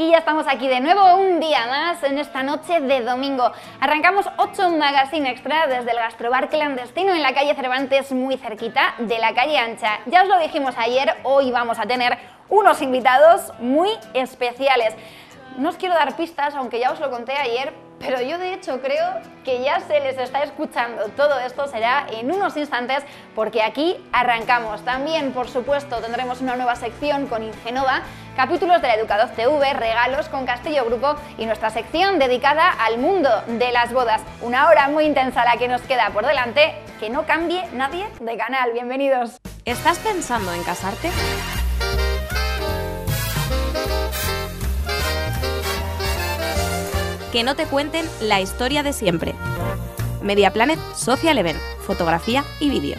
Y ya estamos aquí de nuevo un día más en esta noche de domingo. Arrancamos 8 Magazine Extra desde el gastrobar clandestino en la calle Cervantes, muy cerquita de la calle Ancha. Ya os lo dijimos ayer, hoy vamos a tener unos invitados muy especiales. No os quiero dar pistas, aunque ya os lo conté ayer, pero yo de hecho creo que ya se les está escuchando. Todo esto será en unos instantes porque aquí arrancamos. También, por supuesto, tendremos una nueva sección con Ingenova, capítulos de la Educadoz TV, regalos con Castillo Grupo y nuestra sección dedicada al mundo de las bodas. Una hora muy intensa la que nos queda por delante. Que no cambie nadie de canal. Bienvenidos. ¿Estás pensando en casarte? Que no te cuenten la historia de siempre. Mediaplanet Social Event, fotografía y vídeo.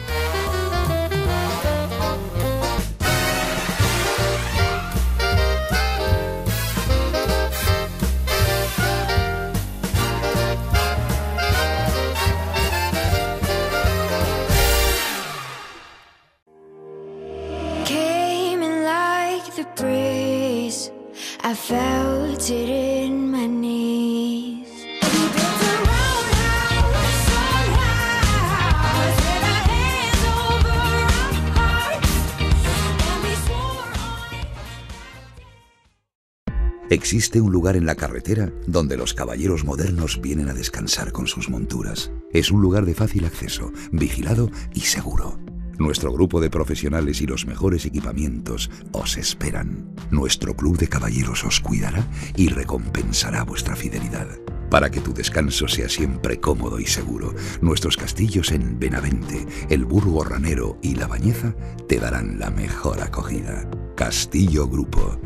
Existe un lugar en la carretera donde los caballeros modernos vienen a descansar con sus monturas. Es un lugar de fácil acceso, vigilado y seguro. Nuestro grupo de profesionales y los mejores equipamientos os esperan. Nuestro club de caballeros os cuidará y recompensará vuestra fidelidad. Para que tu descanso sea siempre cómodo y seguro, nuestros castillos en Benavente, el Burgo Ranero y La Bañeza te darán la mejor acogida. Castillo Grupo.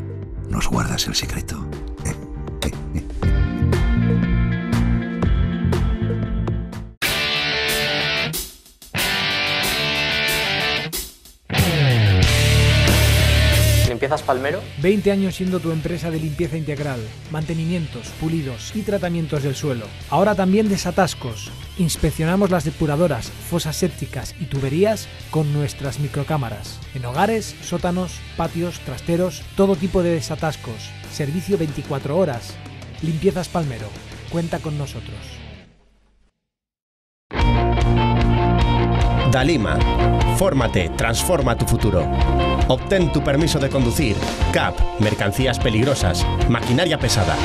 ¿Nos guardas el secreto? ¿Limpiezas Palmero? 20 años siendo tu empresa de limpieza integral, mantenimientos, pulidos y tratamientos del suelo. Ahora también desatascos. Inspeccionamos las depuradoras, fosas sépticas y tuberías con nuestras microcámaras. En hogares, sótanos, patios, trasteros, todo tipo de desatascos. Servicio 24 horas. Limpiezas Palmero. Cuenta con nosotros. Dalima. Fórmate, transforma tu futuro. Obtén tu permiso de conducir, CAP, mercancías peligrosas, maquinaria pesada.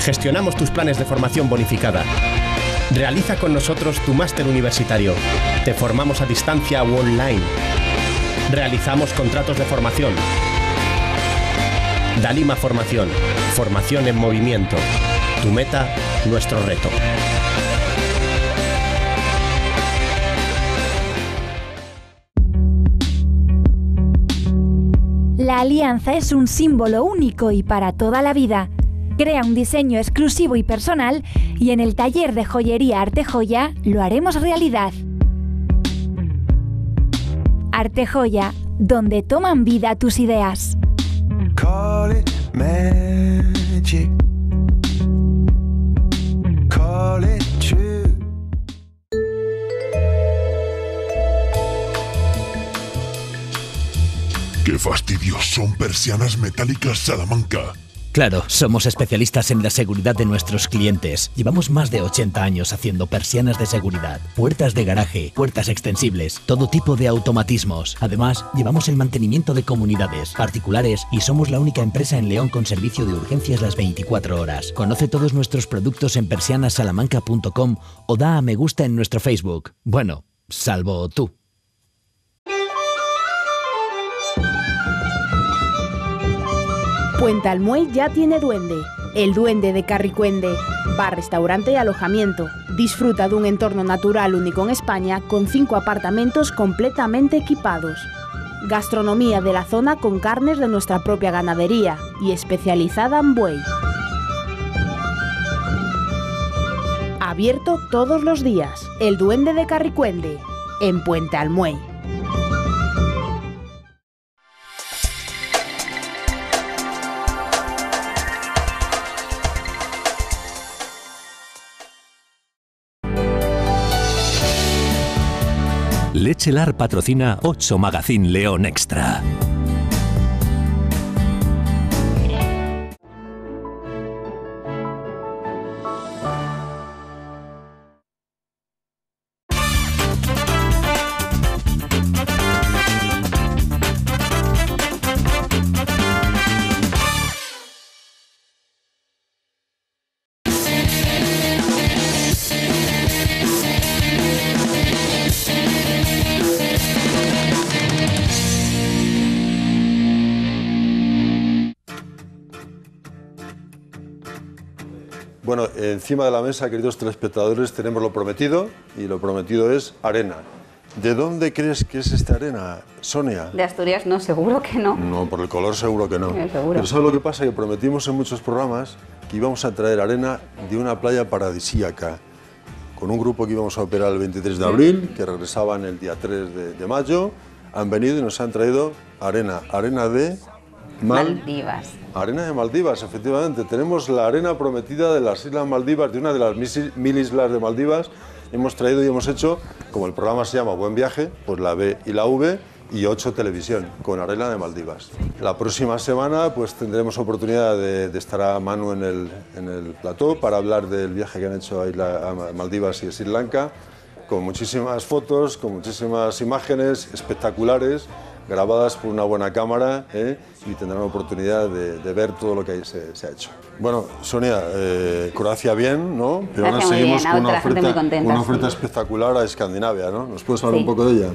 Gestionamos tus planes de formación bonificada. Realiza con nosotros tu máster universitario. Te formamos a distancia o online. Realizamos contratos de formación. Dalima Formación. Formación en movimiento. Tu meta, nuestro reto. La alianza es un símbolo único y para toda la vida. Crea un diseño exclusivo y personal y en el taller de joyería Arte Joya lo haremos realidad. Arte Joya, donde toman vida tus ideas. ¡Qué fastidios! Son persianas metálicas Salamanca. Claro, somos especialistas en la seguridad de nuestros clientes. Llevamos más de 80 años haciendo persianas de seguridad, puertas de garaje, puertas extensibles, todo tipo de automatismos. Además, llevamos el mantenimiento de comunidades, particulares y somos la única empresa en León con servicio de urgencias las 24 horas. Conoce todos nuestros productos en persianasalamanca.com o da a me gusta en nuestro Facebook. Bueno, salvo tú. Puente Almuey ya tiene duende. El duende de Carricuende. Bar, restaurante y alojamiento. Disfruta de un entorno natural único en España con cinco apartamentos completamente equipados. Gastronomía de la zona con carnes de nuestra propia ganadería y especializada en buey. Abierto todos los días. El duende de Carricuende. En Puente Almuey. Lechelar patrocina 8 Magazine León Extra. Encima de la mesa, queridos telespectadores, tenemos lo prometido y lo prometido es arena. ¿De dónde crees que es esta arena, Sonia? De Asturias no, seguro que no. No, por el color seguro que no. Seguro. Pero ¿sabes lo que pasa? Que prometimos en muchos programas que íbamos a traer arena de una playa paradisíaca, con un grupo que íbamos a operar el 23 de abril, que regresaban el día 3 de, de mayo. Han venido y nos han traído arena, arena de Mal- Maldivas. Arena de Maldivas, efectivamente. Tenemos la arena prometida de las Islas Maldivas, de una de las mil islas de Maldivas. Hemos traído y hemos hecho, como el programa se llama Buen Viaje, pues la B y la V y 8 Televisión, con arena de Maldivas. La próxima semana pues tendremos oportunidad de, de estar a Manu en el, en el plató para hablar del viaje que han hecho a, Isla- a Maldivas y Sri Lanka, con muchísimas fotos, con muchísimas imágenes espectaculares grabadas por una buena cámara ¿eh? y tendrán oportunidad de, de ver todo lo que ahí se, se ha hecho. Bueno, Sonia, eh, Croacia bien, ¿no? Pero ahora seguimos bien, con una oferta, contenta, una sí. oferta espectacular a Escandinavia, ¿no? ¿Nos puedes hablar Sí. un poco de ella?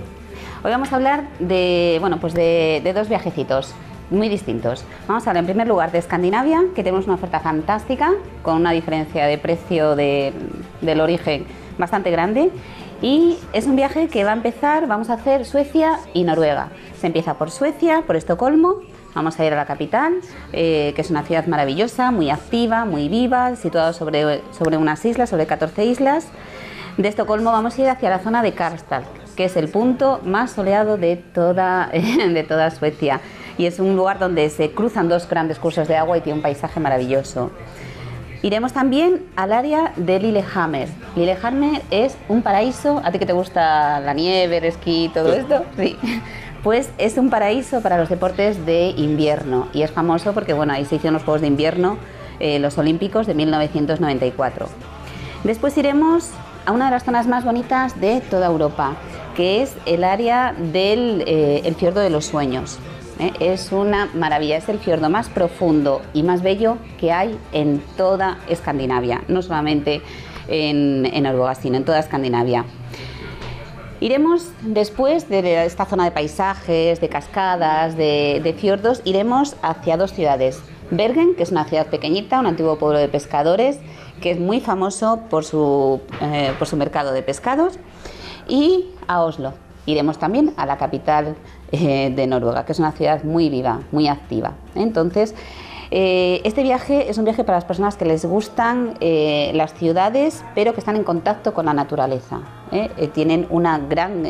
Hoy vamos a hablar de, bueno, pues de, de dos viajecitos muy distintos. Vamos a hablar en primer lugar de Escandinavia, que tenemos una oferta fantástica, con una diferencia de precio de- del origen bastante grande. Y es un viaje que va a empezar, vamos a hacer Suecia y Noruega. Se empieza por Suecia, por Estocolmo, Vamos a ir a la capital, eh, que es una ciudad maravillosa, muy activa, muy viva, situada sobre, sobre unas islas, sobre 14 islas. De Estocolmo vamos a ir hacia la zona de Karlstad, que es el punto más soleado de toda, de toda Suecia. Y es un lugar donde se cruzan dos grandes cursos de agua y tiene un paisaje maravilloso. Iremos también al área de Lillehammer. Lillehammer es un paraíso, a ti que te gusta la nieve, el esquí, todo esto, sí. Pues es un paraíso para los deportes de invierno y es famoso porque bueno, ahí se hicieron los Juegos de Invierno, eh, los Olímpicos de 1994. Después iremos a una de las zonas más bonitas de toda Europa, que es el área del eh, el fiordo de los sueños. ¿Eh? Es una maravilla, es el fiordo más profundo y más bello que hay en toda Escandinavia, no solamente en, en Noruega, sino en toda Escandinavia. Iremos después de esta zona de paisajes, de cascadas, de, fiordos, iremos hacia dos ciudades. Bergen, que es una ciudad pequeñita, un antiguo pueblo de pescadores, que es muy famoso por su, eh, por su mercado de pescados, y a Oslo. Iremos también a la capital eh, de Noruega, que es una ciudad muy viva, muy activa. Entonces, eh, este viaje es un viaje para las personas que les gustan eh, las ciudades, pero que están en contacto con la naturaleza. tienen una gran,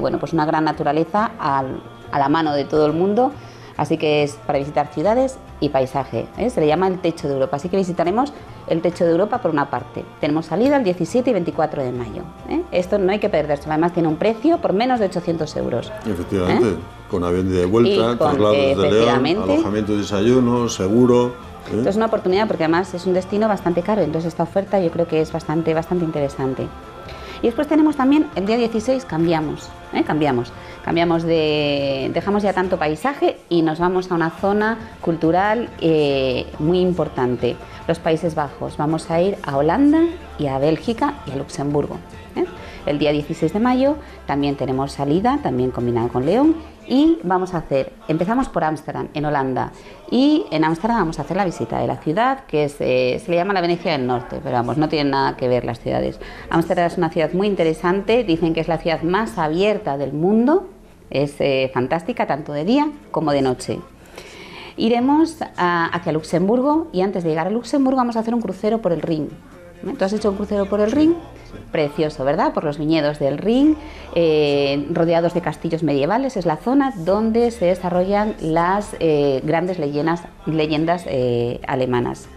bueno, pues una gran naturaleza al- a la mano de todo el mundo, así que es para visitar ciudades y paisaje. ¿eh? Se le llama el Techo de Europa, así que visitaremos el Techo de Europa por una parte. Tenemos salida el 17 y 24 de mayo. ¿eh? Esto no hay que perderse, además tiene un precio por menos de 800 euros. Efectivamente, ¿Eh? con avión de vuelta, traslados de León, alojamiento desayuno, seguro. ¿eh? Entonces es una oportunidad porque además es un destino bastante caro, entonces esta oferta yo creo que es bastante, bastante interesante. Y después tenemos también el día 16 cambiamos, ¿eh? cambiamos, cambiamos de, dejamos ya tanto paisaje y nos vamos a una zona cultural eh, muy importante, los Países Bajos. Vamos a ir a Holanda y a Bélgica y a Luxemburgo. ¿eh? El día 16 de mayo también tenemos salida, también combinada con León, y vamos a hacer, empezamos por Ámsterdam, en Holanda, y en Ámsterdam vamos a hacer la visita de la ciudad, que es, eh, se le llama la Venecia del Norte, pero vamos, no tienen nada que ver las ciudades. Ámsterdam es una ciudad muy interesante, dicen que es la ciudad más abierta del mundo, es eh, fantástica tanto de día como de noche. Iremos a- hacia Luxemburgo y antes de llegar a Luxemburgo vamos a hacer un crucero por el Rin. ¿Eh? ¿Tú has hecho un crucero por el Rin? Precioso, ¿verdad? Por los viñedos del Rin, eh, rodeados de castillos medievales. Es la zona donde se desarrollan las eh, grandes leyendas, leyendas eh, alemanas.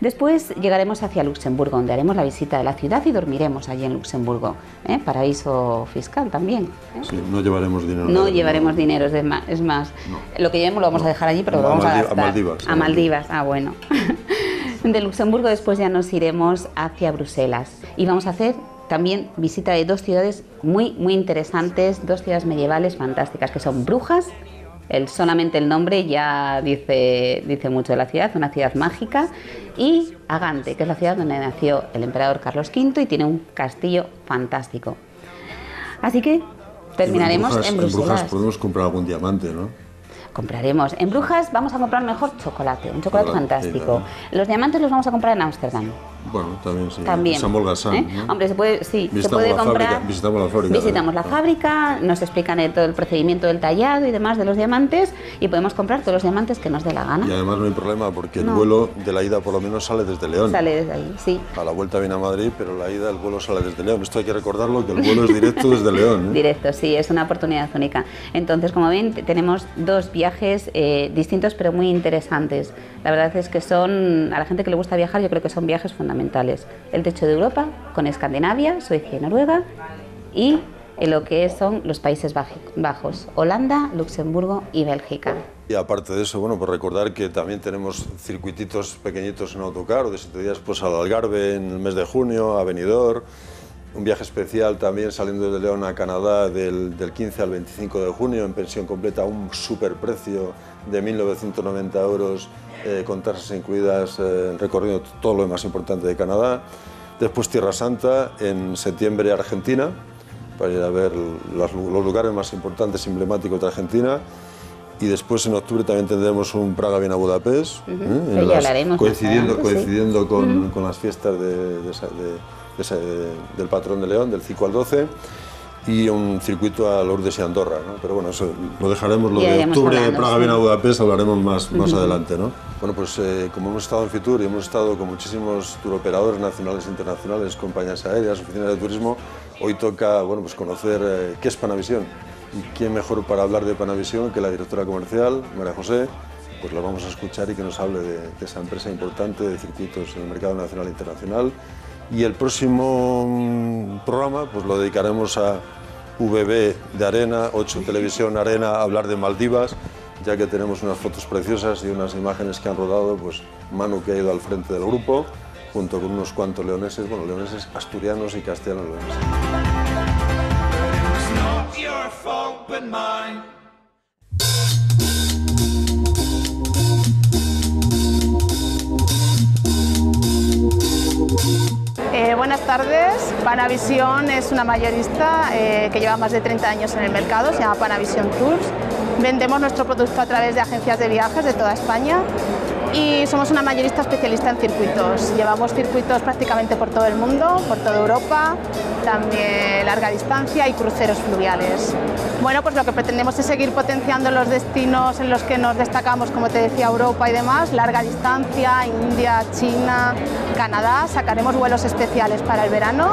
Después llegaremos hacia Luxemburgo, donde haremos la visita de la ciudad y dormiremos allí en Luxemburgo. ¿eh? Paraíso fiscal también. ¿eh? Sí, no llevaremos dinero. No llevaremos dinero, es más. Lo que llevemos lo vamos a dejar allí, pero lo vamos a Maldi- a gastar. Maldivas, A a Maldivas, ah, bueno. De Luxemburgo después ya nos iremos hacia Bruselas y vamos a hacer también visita de dos ciudades muy, muy interesantes, dos ciudades medievales fantásticas, que son Brujas, el, solamente el nombre ya dice, dice mucho de la ciudad, una ciudad mágica, y Agante, que es la ciudad donde nació el emperador Carlos V y tiene un castillo fantástico. Así que terminaremos Brujas- en Bruselas. Brujas podemos comprar algún diamante, ¿no? Compraremos. En Brujas vamos a comprar mejor chocolate, un chocolate fantástico. Los diamantes los vamos a comprar en Ámsterdam. Bueno, también sí. También. San Volgasán, ¿eh? ¿no? Hombre, se puede, sí, se Visitamos puede la comprar. fábrica, visitamos la fábrica. Visitamos la fábrica, nos explican el- todo el procedimiento del tallado y demás de los diamantes y podemos comprar todos los diamantes que nos dé la gana. Y además no hay problema porque el No. vuelo de la ida por lo menos sale desde León. Sale desde ahí, sí. A la vuelta viene a Madrid, pero la ida el vuelo sale desde León. Esto hay que recordarlo, que el vuelo es directo desde León. ¿eh? Directo, sí, es una oportunidad única. Entonces, como ven, tenemos dos viajes eh, distintos pero muy interesantes. La verdad es que son, a la gente que le gusta viajar, yo creo que son viajes fundamentales. El techo de Europa, con Escandinavia, Suecia y Noruega, y en lo que son los Países Bajos, Holanda, Luxemburgo y Bélgica. Y aparte de eso, bueno, pues recordar que también tenemos circuititos pequeñitos en autocar, de siete días pues al Algarve en el mes de junio, a Benidorm, un viaje especial también saliendo de León a Canadá del, del 15 al 25 de junio en pensión completa a un superprecio de 1.990 euros eh, con tasas incluidas, eh, recorriendo todo lo más importante de Canadá. Después Tierra Santa en septiembre Argentina, para ir a ver los, los lugares más importantes, emblemáticos de Argentina. Y después en octubre también tendremos un Praga Viena Budapest, ¿eh? que En ya las- coincidiendo, adelante, sí. coincidiendo con, Ujú. con las fiestas de- de de- del patrón de León, del 5 al 12, y un circuito a Lourdes y Andorra. ¿no? Pero bueno, eso lo dejaremos, lo de octubre, hablando, Praga sí. Viena Budapest, hablaremos más, más adelante. ¿no? Bueno, pues eh, como hemos estado en Fitur y hemos estado con muchísimos turoperadores nacionales e internacionales, compañías aéreas, oficinas de turismo, hoy toca bueno, pues conocer eh, qué es Panavisión. Y quién mejor para hablar de Panavisión que la directora comercial, María José, pues la vamos a escuchar y que nos hable de, de esa empresa importante de circuitos en el mercado nacional e internacional. Y el próximo mm, programa pues lo dedicaremos a VB de Arena, 8 Televisión Arena, hablar de Maldivas, ya que tenemos unas fotos preciosas y unas imágenes que han rodado, pues Manu que ha ido al frente del grupo, junto con unos cuantos leoneses, bueno, leoneses asturianos y castellanos leoneses. Buenas tardes. Panavisión es una mayorista eh, que lleva más de 30 años en el mercado, se llama Panavisión Tours. Vendemos nuestro producto a través de agencias de viajes de toda España y somos una mayorista especialista en circuitos. Llevamos circuitos prácticamente por todo el mundo, por toda Europa, también larga distancia y cruceros fluviales. Bueno, pues lo que pretendemos es seguir potenciando los destinos en los que nos destacamos, como te decía, Europa y demás, larga distancia, India, China, Canadá. Sacaremos vuelos especiales para el verano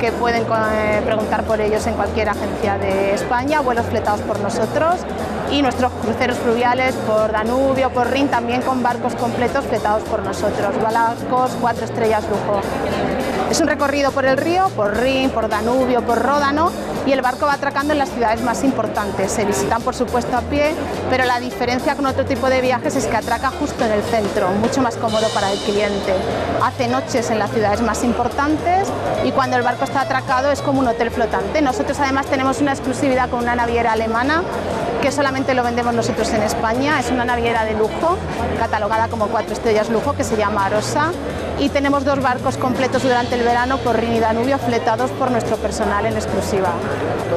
que pueden eh, preguntar por ellos en cualquier agencia de España, vuelos fletados por nosotros y nuestros cruceros fluviales por Danubio, por Rin, también con barcos completos fletados por nosotros, barcos cuatro estrellas lujo. Es un recorrido por el río, por Rin, por Danubio, por Ródano y el barco va atracando en las ciudades más importantes. Se visitan por supuesto a pie, pero la diferencia con otro tipo de viajes es que atraca justo en el centro, mucho más cómodo para el cliente. Hace noches en las ciudades más importantes y cuando el barco está atracado es como un hotel flotante. Nosotros además tenemos una exclusividad con una naviera alemana que solamente lo vendemos nosotros en España. Es una naviera de lujo, catalogada como cuatro estrellas lujo, que se llama Arosa. Y tenemos dos barcos completos durante el verano por Rin y Danubio, fletados por nuestro personal en exclusiva.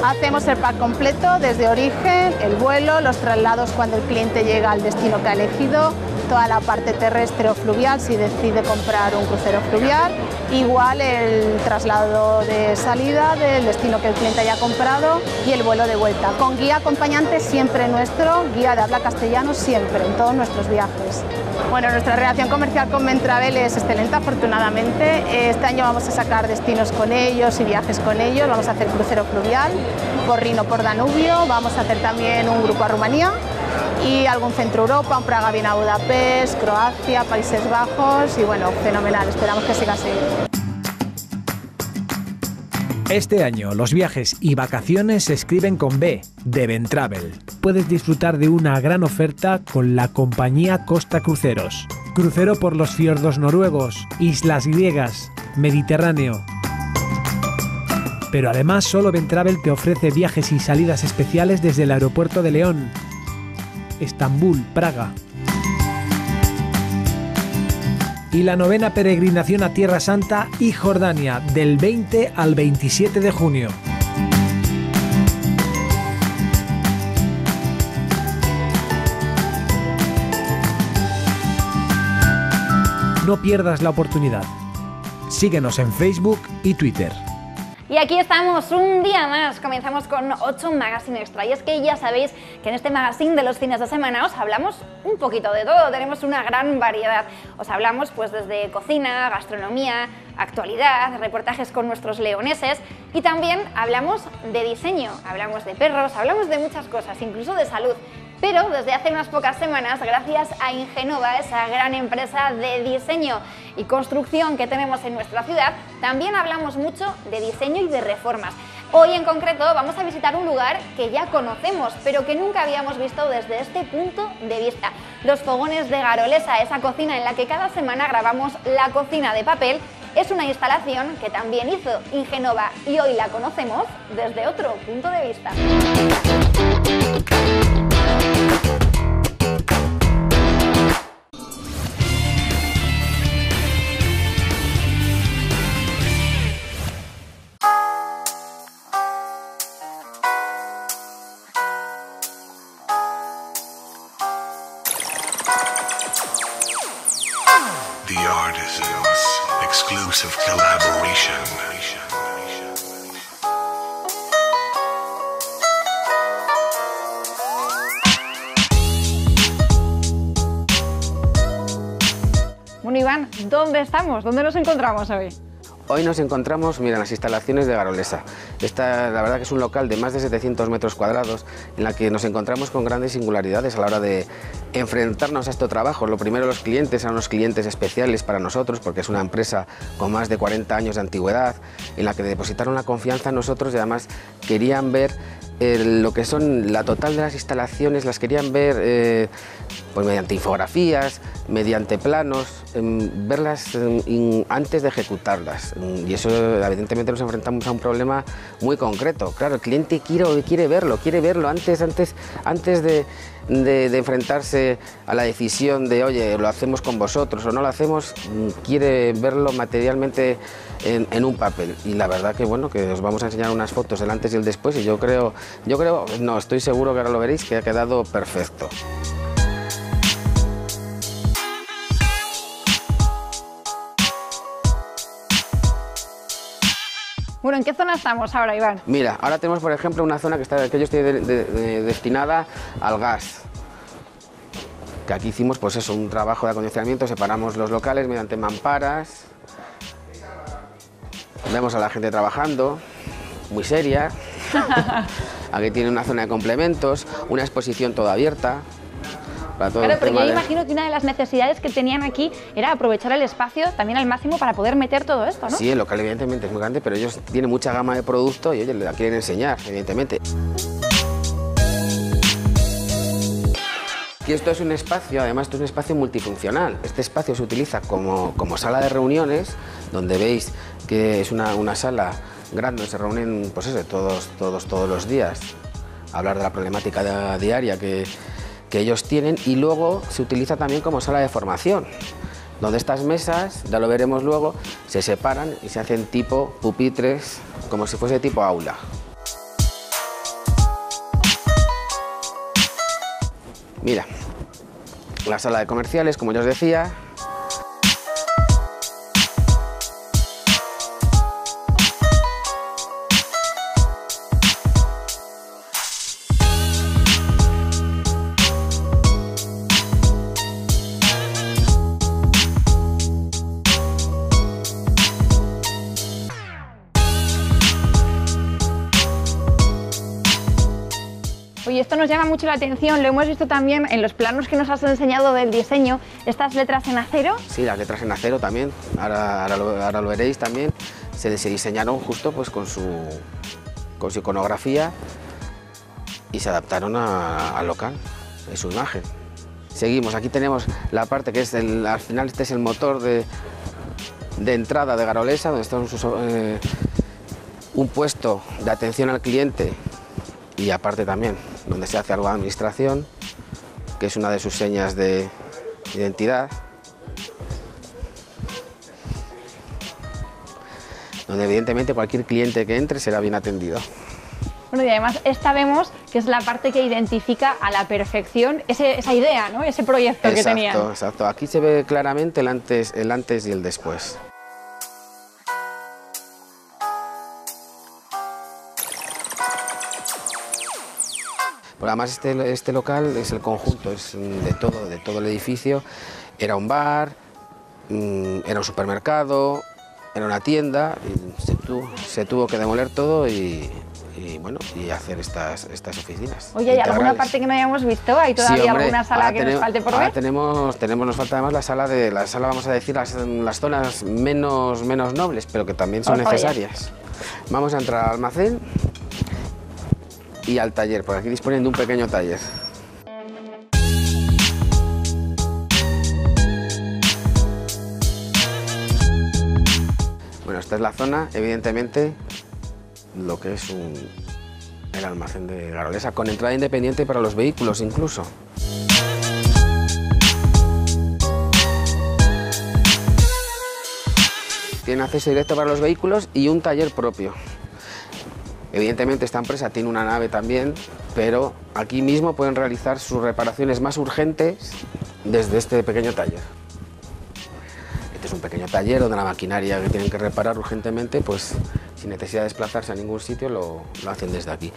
Hacemos el pack completo desde origen, el vuelo, los traslados cuando el cliente llega al destino que ha elegido, toda la parte terrestre o fluvial si decide comprar un crucero fluvial, igual el traslado de salida del destino que el cliente haya comprado y el vuelo de vuelta, con guía acompañante siempre nuestro, guía de habla castellano siempre, en todos nuestros viajes. Bueno, nuestra relación comercial con Mentravel es excelente, afortunadamente. Este año vamos a sacar destinos con ellos y viajes con ellos. Vamos a hacer crucero fluvial por Rino, por Danubio. Vamos a hacer también un grupo a Rumanía y algún centro Europa, un Praga, Viena, Budapest, Croacia, Países Bajos y bueno, fenomenal. Esperamos que siga así. Este año los viajes y vacaciones se escriben con B, de Ventravel. Puedes disfrutar de una gran oferta con la compañía Costa Cruceros. Crucero por los fiordos noruegos, islas griegas, Mediterráneo. Pero además solo Ventravel te ofrece viajes y salidas especiales desde el aeropuerto de León, Estambul, Praga. Y la novena peregrinación a Tierra Santa y Jordania, del 20 al 27 de junio. No pierdas la oportunidad. Síguenos en Facebook y Twitter. Y aquí estamos un día más, comenzamos con 8 Magazine Extra. Y es que ya sabéis que en este magazine de los fines de semana os hablamos un poquito de todo, tenemos una gran variedad, os hablamos pues desde cocina, gastronomía, actualidad, reportajes con nuestros leoneses. Y también hablamos de diseño, hablamos de perros, hablamos de muchas cosas, incluso de salud. Pero desde hace unas pocas semanas, gracias a Ingenova, esa gran empresa de diseño y construcción que tenemos en nuestra ciudad, también hablamos mucho de diseño y de reformas. Hoy en concreto vamos a visitar un lugar que ya conocemos, pero que nunca habíamos visto desde este punto de vista. Los fogones de Garolesa, esa cocina en la que cada semana grabamos la cocina de papel, es una instalación que también hizo Ingenova y hoy la conocemos desde otro punto de vista. ¿Dónde estamos? ¿Dónde nos encontramos hoy? Hoy nos encontramos, mira, en las instalaciones de Garolesa. Esta, la verdad que es un local de más de 700 metros cuadrados en la que nos encontramos con grandes singularidades a la hora de enfrentarnos a este trabajo. Lo primero, los clientes eran unos clientes especiales para nosotros porque es una empresa con más de 40 años de antigüedad en la que depositaron la confianza en nosotros y además querían ver lo que son la total de las instalaciones, las querían ver eh, pues mediante infografías, mediante planos, verlas antes de ejecutarlas. Mm, Y eso evidentemente nos enfrentamos a un problema muy concreto. Claro, el cliente quiere, quiere verlo, quiere verlo antes, antes, antes de, de- enfrentarse a la decisión de, oye, lo hacemos con vosotros o no lo hacemos, mm, quiere verlo materialmente en, en un papel. Y la verdad que bueno, que os vamos a enseñar unas fotos del antes y el después y yo creo, yo creo, no, estoy seguro que ahora lo veréis, que ha quedado perfecto. Bueno, ¿en qué zona estamos ahora, Iván? Mira, ahora tenemos por ejemplo una zona que, está, que yo estoy de- de- de- destinada al gas. Que aquí hicimos pues eso, un trabajo de acondicionamiento, separamos los locales mediante mamparas. Vemos a la gente trabajando, muy seria. Aquí tiene una zona de complementos, una exposición toda abierta. Para todo Claro, pero yo de- imagino que una de las necesidades que tenían aquí era aprovechar el espacio también al máximo para poder meter todo esto, ¿no? Sí, el local evidentemente es muy grande, pero ellos tienen mucha gama de producto y oye, la quieren enseñar, evidentemente. Y esto es un espacio, además esto es un espacio multifuncional. Este espacio se utiliza como, como sala de reuniones, donde veis que es una, una sala grande donde se reúnen pues eso, todos, todos, todos los días a hablar de la problemática diaria que, que ellos tienen y luego se utiliza también como sala de formación, donde estas mesas, ya lo veremos luego, se separan y se hacen tipo pupitres, como si fuese tipo aula. Mira, la sala de comerciales, como ya os decía. Esto nos llama mucho la atención, lo hemos visto también en los planos que nos has enseñado del diseño, estas letras en acero. Sí, las letras en acero también, ahora, ahora lo, veréis también, se, se diseñaron justo pues con su, con su iconografía y se adaptaron al local, en su imagen. Seguimos, aquí tenemos la parte que es, el, al final este es el motor de, de entrada de Garolesa, donde está eh, un puesto de atención al cliente y aparte también donde se hace algo de administración, que es una de sus señas de identidad. donde evidentemente cualquier cliente que entre será bien atendido. Bueno, y además esta vemos que es la parte que identifica a la perfección ese- esa idea, ¿no? ese proyecto que tenían. Exacto, exacto. Aquí se ve claramente el antes, el antes y el después. Pero además este, este local es el conjunto, es de todo, de todo el edificio. Era un bar, mm, era un supermercado, era una tienda, y se, tuvo, se tuvo que demoler todo y, y, bueno, y hacer estas, estas oficinas. Oye, ¿hay alguna parte que no hayamos visto? ¿Hay todavía Sí, hombre, alguna sala que nos falte por ahora ver? Tenemos, tenemos, nos falta además la sala de la sala, vamos a decir, las, las zonas menos, menos nobles, pero que también son Oye. necesarias. Vamos a entrar al almacén y al taller, por aquí disponen de un pequeño taller. Bueno, esta es la zona, evidentemente, lo que es un, el almacén de Garolesa, con entrada independiente para los vehículos incluso. Tiene acceso directo para los vehículos y un taller propio. Evidentemente esta empresa tiene una nave también, pero aquí mismo pueden realizar sus reparaciones más urgentes desde este pequeño taller. Este es un pequeño taller donde la maquinaria que tienen que reparar urgentemente, pues sin necesidad de desplazarse a ningún sitio, lo, lo hacen desde aquí.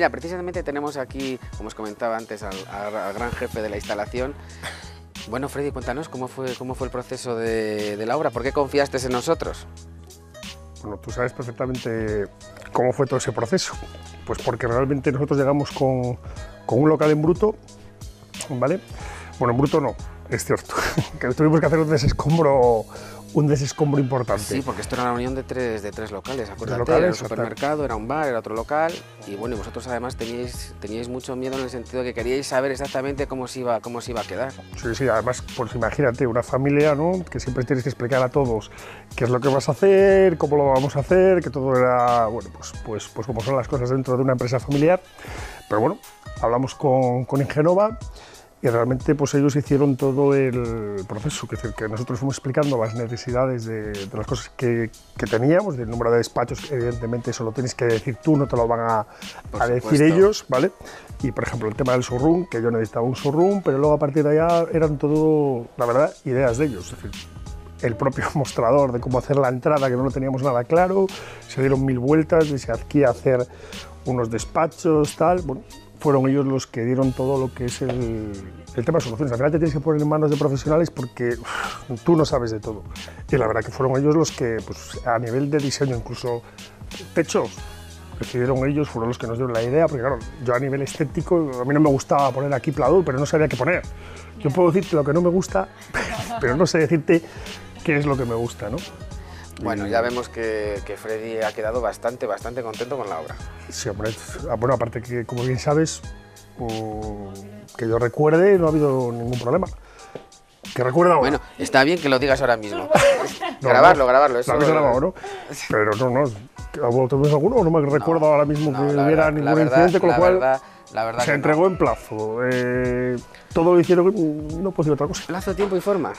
Mira, precisamente tenemos aquí, como os comentaba antes, al, gran jefe de la instalación. Bueno, Freddy, cuéntanos cómo fue, cómo fue el proceso de, de la obra, ¿por qué confiaste en nosotros? Bueno, tú sabes perfectamente cómo fue todo ese proceso. Pues porque realmente nosotros llegamos con, con un local en bruto, ¿vale? Bueno, en bruto no, es cierto, que tuvimos que hacer un desescombro, un desescombro importante. Sí, porque esto era una unión de tres, de tres locales, acuérdate, locales, era un supermercado, era un bar, era otro local, y bueno, y vosotros además teníais, teníais mucho miedo en el sentido de que queríais saber exactamente cómo se iba, cómo se iba a quedar. Sí, sí, además, pues imagínate, una familia, ¿no? Que siempre tienes que explicar a todos qué es lo que vas a hacer, cómo lo vamos a hacer, que todo era, bueno, pues, pues, pues como son las cosas dentro de una empresa familiar. Pero bueno, hablamos con, con Ingenova y realmente pues ellos hicieron todo el proceso, que, es decir, que nosotros fuimos explicando las necesidades de, de las cosas que, que teníamos, del número de despachos, evidentemente eso lo tienes que decir tú, no te lo van a, decir ellos, ¿vale? Y por ejemplo el tema del showroom, que yo necesitaba un showroom, pero luego a partir de allá eran todo, la verdad, ideas de ellos, es decir, el propio mostrador de cómo hacer la entrada, que no lo teníamos nada claro, se dieron mil vueltas de si aquí hacer unos despachos, tal, bueno, fueron ellos los que dieron todo lo que es el, el tema de soluciones. Al final te tienes que poner en manos de profesionales porque tú no sabes de todo. Y la verdad que fueron ellos los que, pues, a nivel de diseño, incluso techos, decidieron ellos, fueron los que nos dieron la idea, porque claro, yo a nivel estético, a mí no me gustaba poner aquí pladur, pero no sabía qué poner. Yo puedo decirte lo que no me gusta, pero no sé decirte qué es lo que me gusta, ¿no? Bueno, ya vemos que, que Freddy ha quedado bastante, bastante contento con la obra. Sí, hombre, ah, bueno, aparte que, como bien sabes, que yo recuerde, no ha habido ningún problema. Que recuerda ahora. Bueno, está bien que lo digas ahora mismo. No, grabarlo, no, grabarlo. Eso Lo grabado, ¿no? Pero no, no. ¿Ha vuelto a alguno? No me recuerdo ahora mismo que hubiera verdad- ningún verdad- incidente, con lo la cual verdad- la verdad se entregó en plazo. Eh, todo lo hicieron, no puedo decir otra cosa. Plazo, tiempo y forma.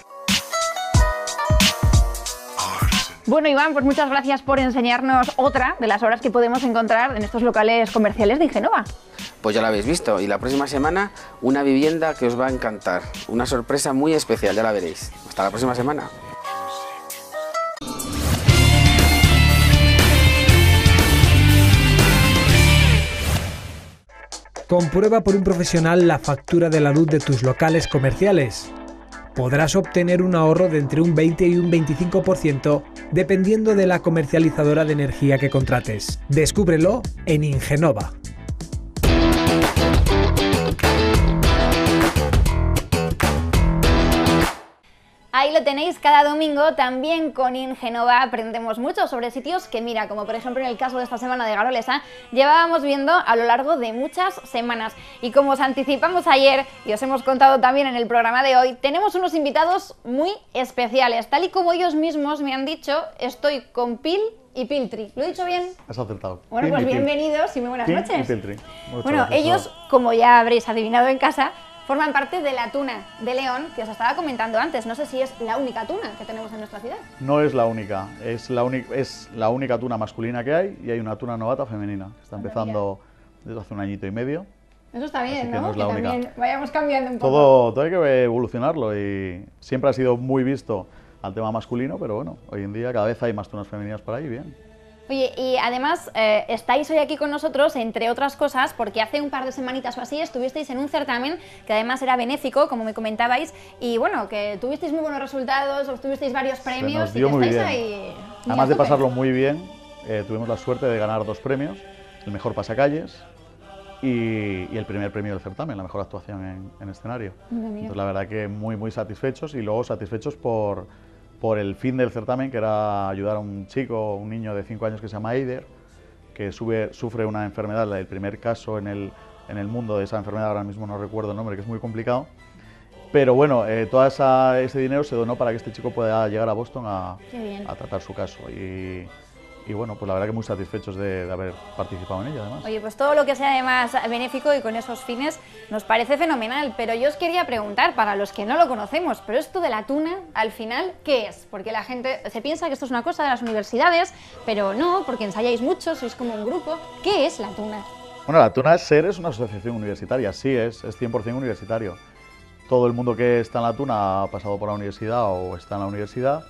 Bueno, Iván, pues muchas gracias por enseñarnos otra de las obras que podemos encontrar en estos locales comerciales de Ingenova. Pues ya lo habéis visto. Y la próxima semana, una vivienda que os va a encantar. Una sorpresa muy especial, ya la veréis. Hasta la próxima semana. Comprueba por un profesional la factura de la luz de tus locales comerciales. Podrás obtener un ahorro de entre un 20 y un 25% dependiendo de la comercializadora de energía que contrates. Descúbrelo en Ingenova. Ahí lo tenéis cada domingo. También con Ingenova aprendemos mucho sobre sitios que, mira, como por ejemplo en el caso de esta semana de Garolesa, llevábamos viendo a lo largo de muchas semanas. Y como os anticipamos ayer y os hemos contado también en el programa de hoy, tenemos unos invitados muy especiales. Tal y como ellos mismos me han dicho, estoy con Pil y Piltri. ¿Lo he dicho bien? Has acertado. Bueno, pues y bienvenidos y muy buenas noches. y Piltri. Muchas Bueno, gracias, ellos, como ya habréis adivinado en casa, forman parte de la tuna de León que os estaba comentando antes. No sé si es la única tuna que tenemos en nuestra ciudad. No es la única, es la, es la única tuna masculina que hay y hay una tuna novata femenina. Está empezando desde hace un añito y medio. Eso está bien, que ¿no? no es única. también vayamos cambiando un poco. Todo, todo hay que evolucionarlo y siempre ha sido muy visto al tema masculino, pero bueno, hoy en día cada vez hay más tunas femeninas por ahí, bien. Oye, y además eh, estáis hoy aquí con nosotros, entre otras cosas, porque hace un par de semanitas o así estuvisteis en un certamen que además era benéfico, como me comentabais, y bueno, que tuvisteis muy buenos resultados, obtuvisteis varios premios nos dio y que muy estáis bien. ahí. Además de pasarlo muy bien, eh, tuvimos la suerte de ganar dos premios, el mejor pasacalles y, y el primer premio del certamen, la mejor actuación en, en escenario. Entonces la verdad que muy muy satisfechos y luego satisfechos por, por el fin del certamen, que era ayudar a un chico, un niño de 5 años que se llama Eider, que sube- sufre una enfermedad, el primer caso en el, en el mundo de esa enfermedad, ahora mismo no recuerdo el nombre, que es muy complicado. Pero bueno, eh, todo ese dinero se donó para que este chico pueda llegar a Boston a, tratar su caso. Y, y bueno, pues la verdad que muy satisfechos de, de haber participado en ella además. Oye, pues todo lo que sea además benéfico y con esos fines nos parece fenomenal, pero yo os quería preguntar, para los que no lo conocemos, pero esto de la tuna, al final, ¿qué es? Porque la gente se piensa que esto es una cosa de las universidades, pero no, porque ensayáis mucho, sois como un grupo. ¿Qué es la tuna? Bueno, la Tuna Ser es una asociación universitaria, sí, es, es 100% universitario. Todo el mundo que está en la Tuna ha pasado por la universidad o está en la universidad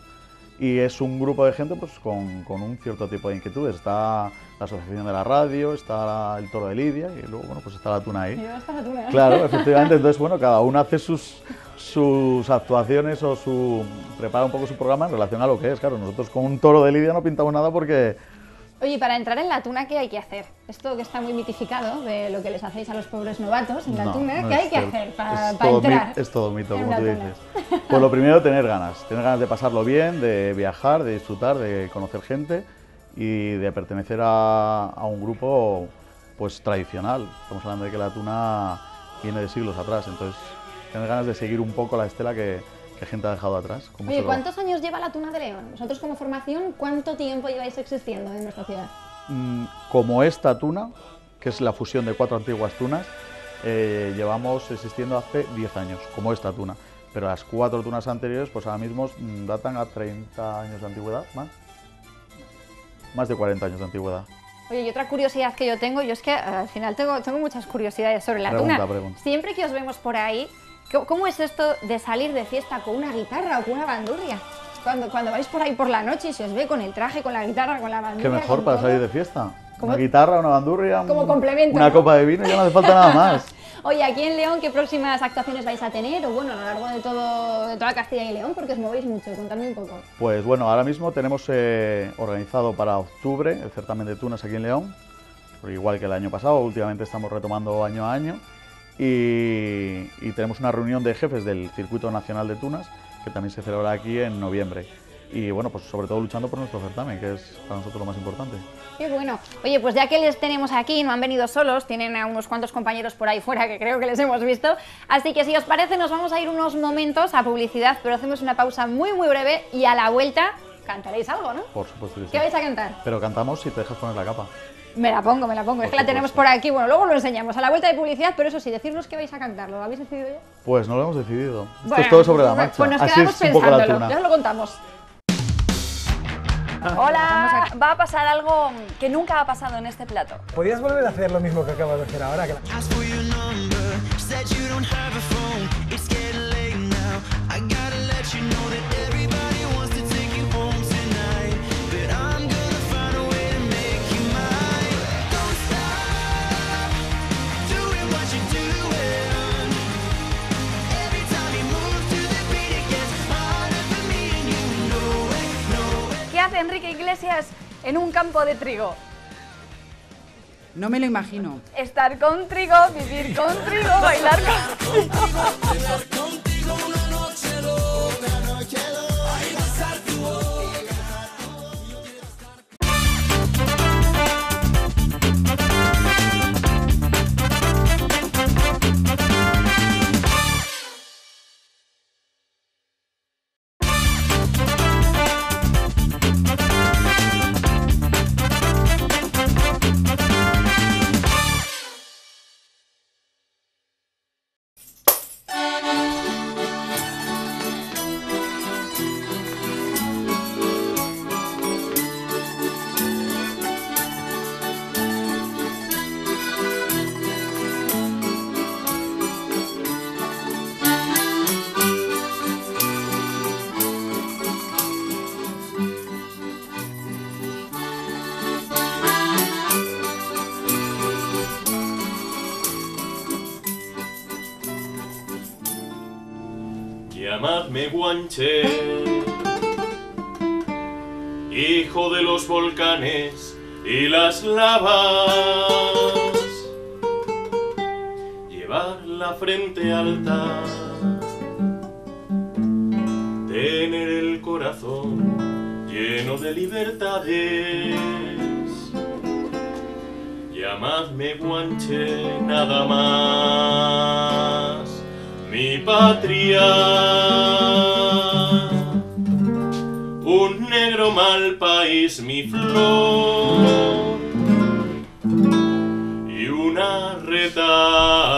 y es un grupo de gente pues, con, con un cierto tipo de inquietudes. Está la Asociación de la Radio, está el Toro de Lidia y luego bueno, pues está la Tuna ahí. Yo, esta es la tuna. Claro, efectivamente. Entonces, bueno, cada uno hace sus, sus actuaciones o su prepara un poco su programa en relación a lo que es. Claro, nosotros con un toro de lidia no pintamos nada porque Oye, para entrar en la tuna, ¿qué hay que hacer? Esto que está muy mitificado de lo que les hacéis a los pobres novatos en la No, tuna, no ¿qué hay que cierto. hacer para, para entrar? es todo mito, como tú dices. Pues lo primero, tener ganas. Tener ganas de pasarlo bien, de viajar, de disfrutar, de conocer gente y de pertenecer a, a un grupo pues tradicional. Estamos hablando de que la tuna viene de siglos atrás, entonces tener ganas de seguir un poco la estela que, gente ha dejado atrás. Oye, lo- ¿cuántos años lleva la tuna de León? Vosotros como formación, ¿cuánto tiempo lleváis existiendo en nuestra ciudad? Mm, como esta tuna, que es la fusión de cuatro antiguas tunas, eh, llevamos existiendo hace 10 años, como esta tuna. Pero las cuatro tunas anteriores, pues ahora mismo mm, datan a 30 años de antigüedad, más. Más de 40 años de antigüedad. Oye, y otra curiosidad que yo tengo, yo es que eh, al final tengo, tengo muchas curiosidades sobre la Pregunta, tuna. pregunta. Siempre que os vemos por ahí, ¿cómo- ¿cómo es esto de salir de fiesta con una guitarra o con una bandurria? Cuando, cuando vais por ahí por la noche y se os ve con el traje, con la guitarra, con la bandurria. ¿Qué mejor para todo. salir de fiesta? Como- Una guitarra, una bandurria, Como un- complemento, una ¿no? copa de vino, ya no hace falta nada más. Oye, aquí en León, ¿qué próximas actuaciones vais a tener? O bueno, a lo largo de, todo, de toda Castilla y León, porque os movéis mucho. Contadme un poco. Pues bueno, ahora mismo tenemos eh, organizado para octubre el certamen de tunas aquí en León, igual que el año pasado, últimamente estamos retomando año a año y, y tenemos una reunión de jefes del Circuito Nacional de Tunas que también se celebra aquí en noviembre. Y bueno, pues sobre todo luchando por nuestro certamen, que es para nosotros lo más importante. Qué bueno. Oye, pues ya que les tenemos aquí, no han venido solos, tienen a unos cuantos compañeros por ahí fuera que creo que les hemos visto. Así que si os parece, nos vamos a ir unos momentos a publicidad, pero hacemos una pausa muy, muy breve y a la vuelta cantaréis algo, ¿no? Por supuesto que sí. ¿Qué vais a cantar? Pero cantamos si te dejas poner la capa. Me la pongo, me la pongo. es que la tenemos por aquí. Bueno, luego lo enseñamos a la vuelta de publicidad, pero eso sí, decirnos qué vais a cantar. ¿Lo habéis decidido ya? Pues no lo hemos decidido. Esto es todo sobre la pues- marcha. Pues nos Así quedamos pensándolo. Ya os lo contamos. Hola, va a pasar algo que nunca ha pasado en este plato. ¿Podrías volver a hacer lo mismo que acabas de hacer ahora? Enrique Iglesias en un campo de trigo? No me lo imagino. Estar con trigo, vivir con trigo, bailar con trigo. Hijo de los volcanes y las lavas. Llevar la frente alta, tener el corazón lleno de libertades. Llamadme guanche nada más, mi patria. Mal país, mi flor. Y una retama.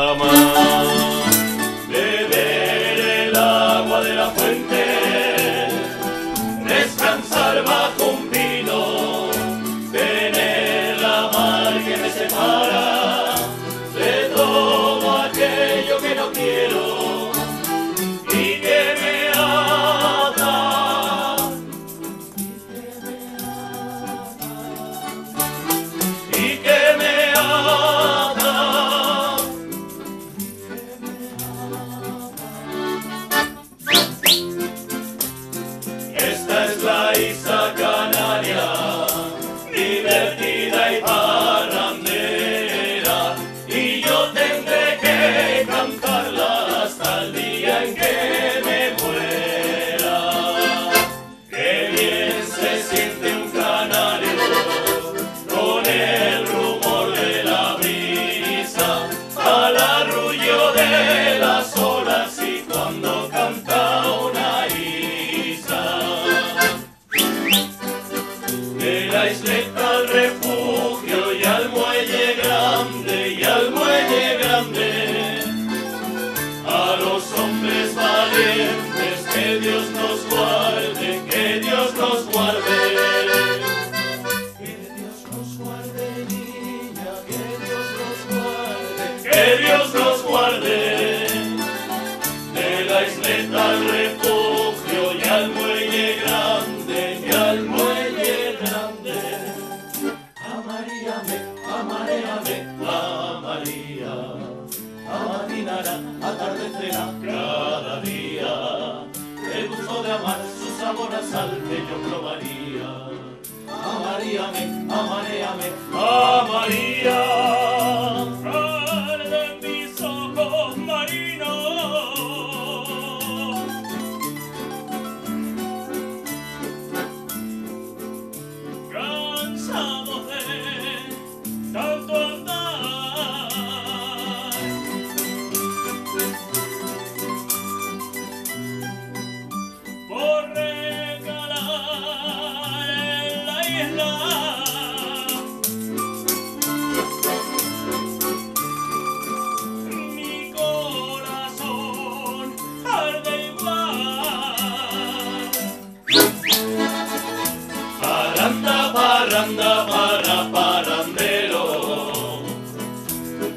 Paranda, para parandero.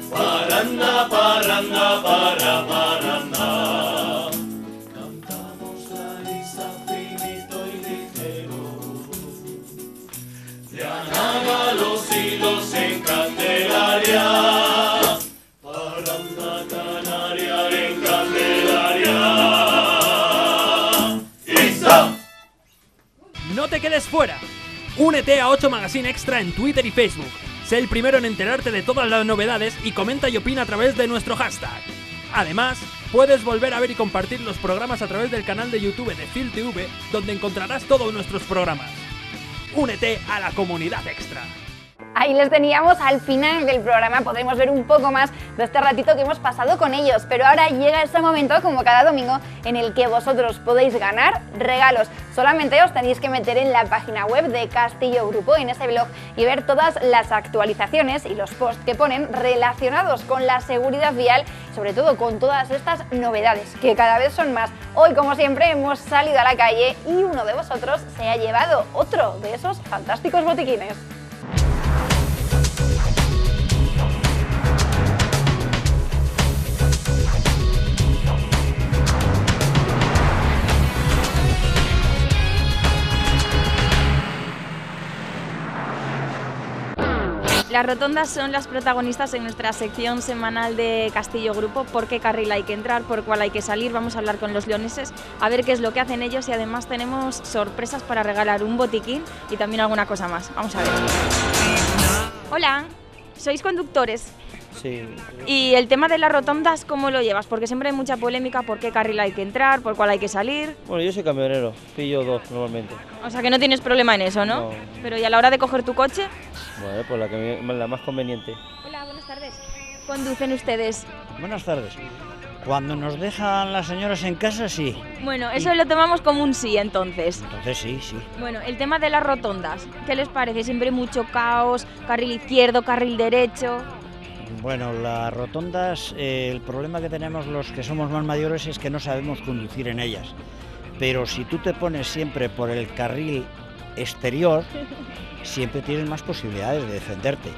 Paranda, paranda, para paranda. Cantamos la risa finito y ligero. De Anaga los hilos en Candelaria. ¡Isa! No te quedes fuera. Únete a 8 Magazine Extra en Twitter y Facebook. Sé el primero en enterarte de todas las novedades y comenta y opina a través de nuestro hashtag. Además, puedes volver a ver y compartir los programas a través del canal de YouTube de FilTV, donde encontrarás todos nuestros programas. Únete a la comunidad extra. Ahí les teníamos al final del programa, podremos ver un poco más de este ratito que hemos pasado con ellos, pero ahora llega ese momento, como cada domingo, en el que vosotros podéis ganar regalos. Solamente os tenéis que meter en la página web de Castillo Grupo, en ese blog, y ver todas las actualizaciones y los posts que ponen relacionados con la seguridad vial, sobre todo con todas estas novedades, que cada vez son más. Hoy, como siempre, hemos salido a la calle y uno de vosotros se ha llevado otro de esos fantásticos botiquines. Las rotondas son las protagonistas en nuestra sección semanal de Castillo Grupo. ¿Por qué carril hay que entrar? ¿Por cuál hay que salir? Vamos a hablar con los leoneses, a ver qué es lo que hacen ellos y además tenemos sorpresas para regalar un botiquín y también alguna cosa más. Vamos a ver. Hola, sois conductores. Sí. ¿Y el tema de las rotondas cómo lo llevas? Porque siempre hay mucha polémica por qué carril hay que entrar, por cuál hay que salir. Bueno, yo soy camionero, pillo dos normalmente. O sea que no tienes problema en eso, ¿no? No. Pero ¿y a la hora de coger tu coche? Bueno, pues la, que la más conveniente. Hola, buenas tardes. ¿Conducen ustedes? Buenas tardes. Cuando nos dejan las señoras en casa, sí. Bueno, eso lo tomamos como un sí entonces. Entonces sí, sí. Bueno, el tema de las rotondas, ¿qué les parece? Siempre mucho caos, carril izquierdo, carril derecho. Bueno, las rotondas, eh, el problema que tenemos los que somos más mayores es que no sabemos conducir en ellas. Pero si tú te pones siempre por el carril exterior, siempre tienes más posibilidades de defenderte.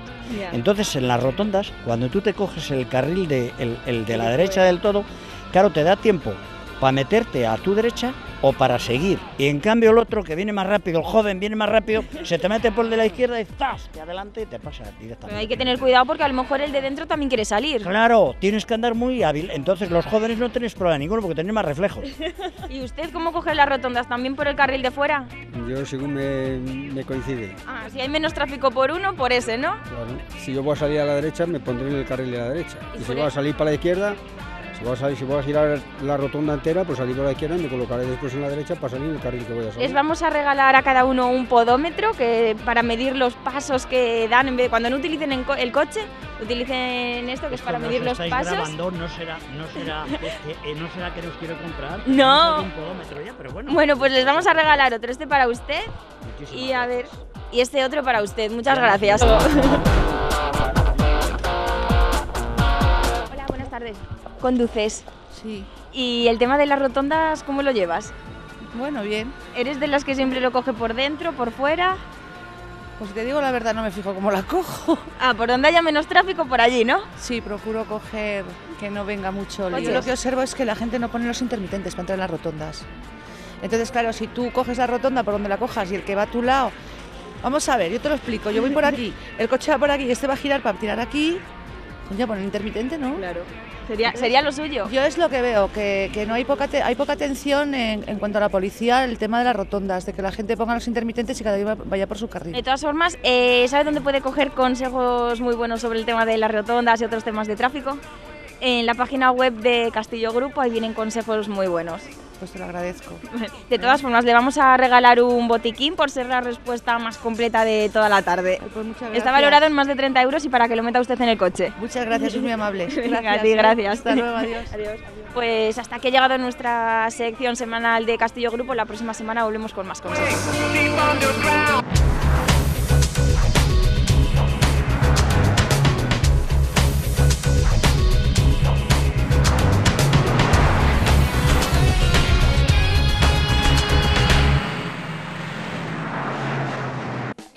Entonces, en las rotondas, cuando tú te coges el carril de, el, el de la derecha del todo, claro, te da tiempo para meterte a tu derecha o para seguir. Y en cambio el otro que viene más rápido, el joven viene más rápido, se te mete por el de la izquierda y ¡zas! te adelante y te pasa Pero directamente. hay que tener cuidado porque a lo mejor el de dentro también quiere salir. Claro, tienes que andar muy hábil. Entonces los jóvenes no tenéis problema ninguno porque tenéis más reflejos. ¿Y usted cómo coge las rotondas? ¿También por el carril de fuera? Yo según me, me coincide. Ah, si hay menos tráfico por uno, por ese, ¿no? Claro. Si yo voy a salir a la derecha, me pondré en el carril de la derecha. ¿Y Y si voy a salir para la izquierda, si voy a, si voy a girar la rotonda entera, pues salir por la izquierda y me colocaré después en la derecha para salir en el carril que voy a salir. Les vamos a regalar a cada uno un podómetro que para medir los pasos que dan en vez de cuando no utilicen el coche, utilicen esto que es para medir os los pasos. grabando, no será, no será, que, eh, no será que os quiero comprar. No. Un podómetro ya, pero bueno. Bueno, pues les vamos a regalar otro, este para usted Muchísimas y a ver y este otro para usted. Muchas Gracias. gracias. Hola, buenas tardes. ¿Conduces? Sí. ¿Y el tema de las rotondas cómo lo llevas? Bueno, bien. ¿Eres de las que siempre lo coge por dentro, por fuera? Pues te digo la verdad, no me fijo cómo la cojo. Ah, por donde haya menos tráfico, por allí, ¿no? Sí, procuro coger que no venga mucho. lío. Yo lo que observo es que la gente no pone los intermitentes para entrar en las rotondas. Entonces, claro, si tú coges la rotonda por donde la cojas y el que va a tu lado... Vamos a ver, yo te lo explico. Yo voy por aquí, el coche va por aquí y este va a girar para tirar aquí. Ya poner intermitente, ¿no? Claro. Sería, sería lo suyo. Yo es lo que veo, que, que no hay poca, te- hay poca atención en, en cuanto a la policía, el tema de las rotondas, de que la gente ponga los intermitentes y cada uno vaya por su carril. De todas formas, eh, ¿sabe dónde puede coger consejos muy buenos sobre el tema de las rotondas y otros temas de tráfico? En la página web de Castillo Grupo, ahí vienen consejos muy buenos. Pues te lo agradezco. De todas formas, le vamos a regalar un botiquín por ser la respuesta más completa de toda la tarde. pues Está valorado en más de 30 euros y para que lo meta usted en el coche. Muchas gracias, es muy amable. Gracias, a ti, gracias. Hasta luego, adiós. Pues hasta aquí ha llegado nuestra sección semanal de Castillo Grupo. La próxima semana volvemos con más consejos.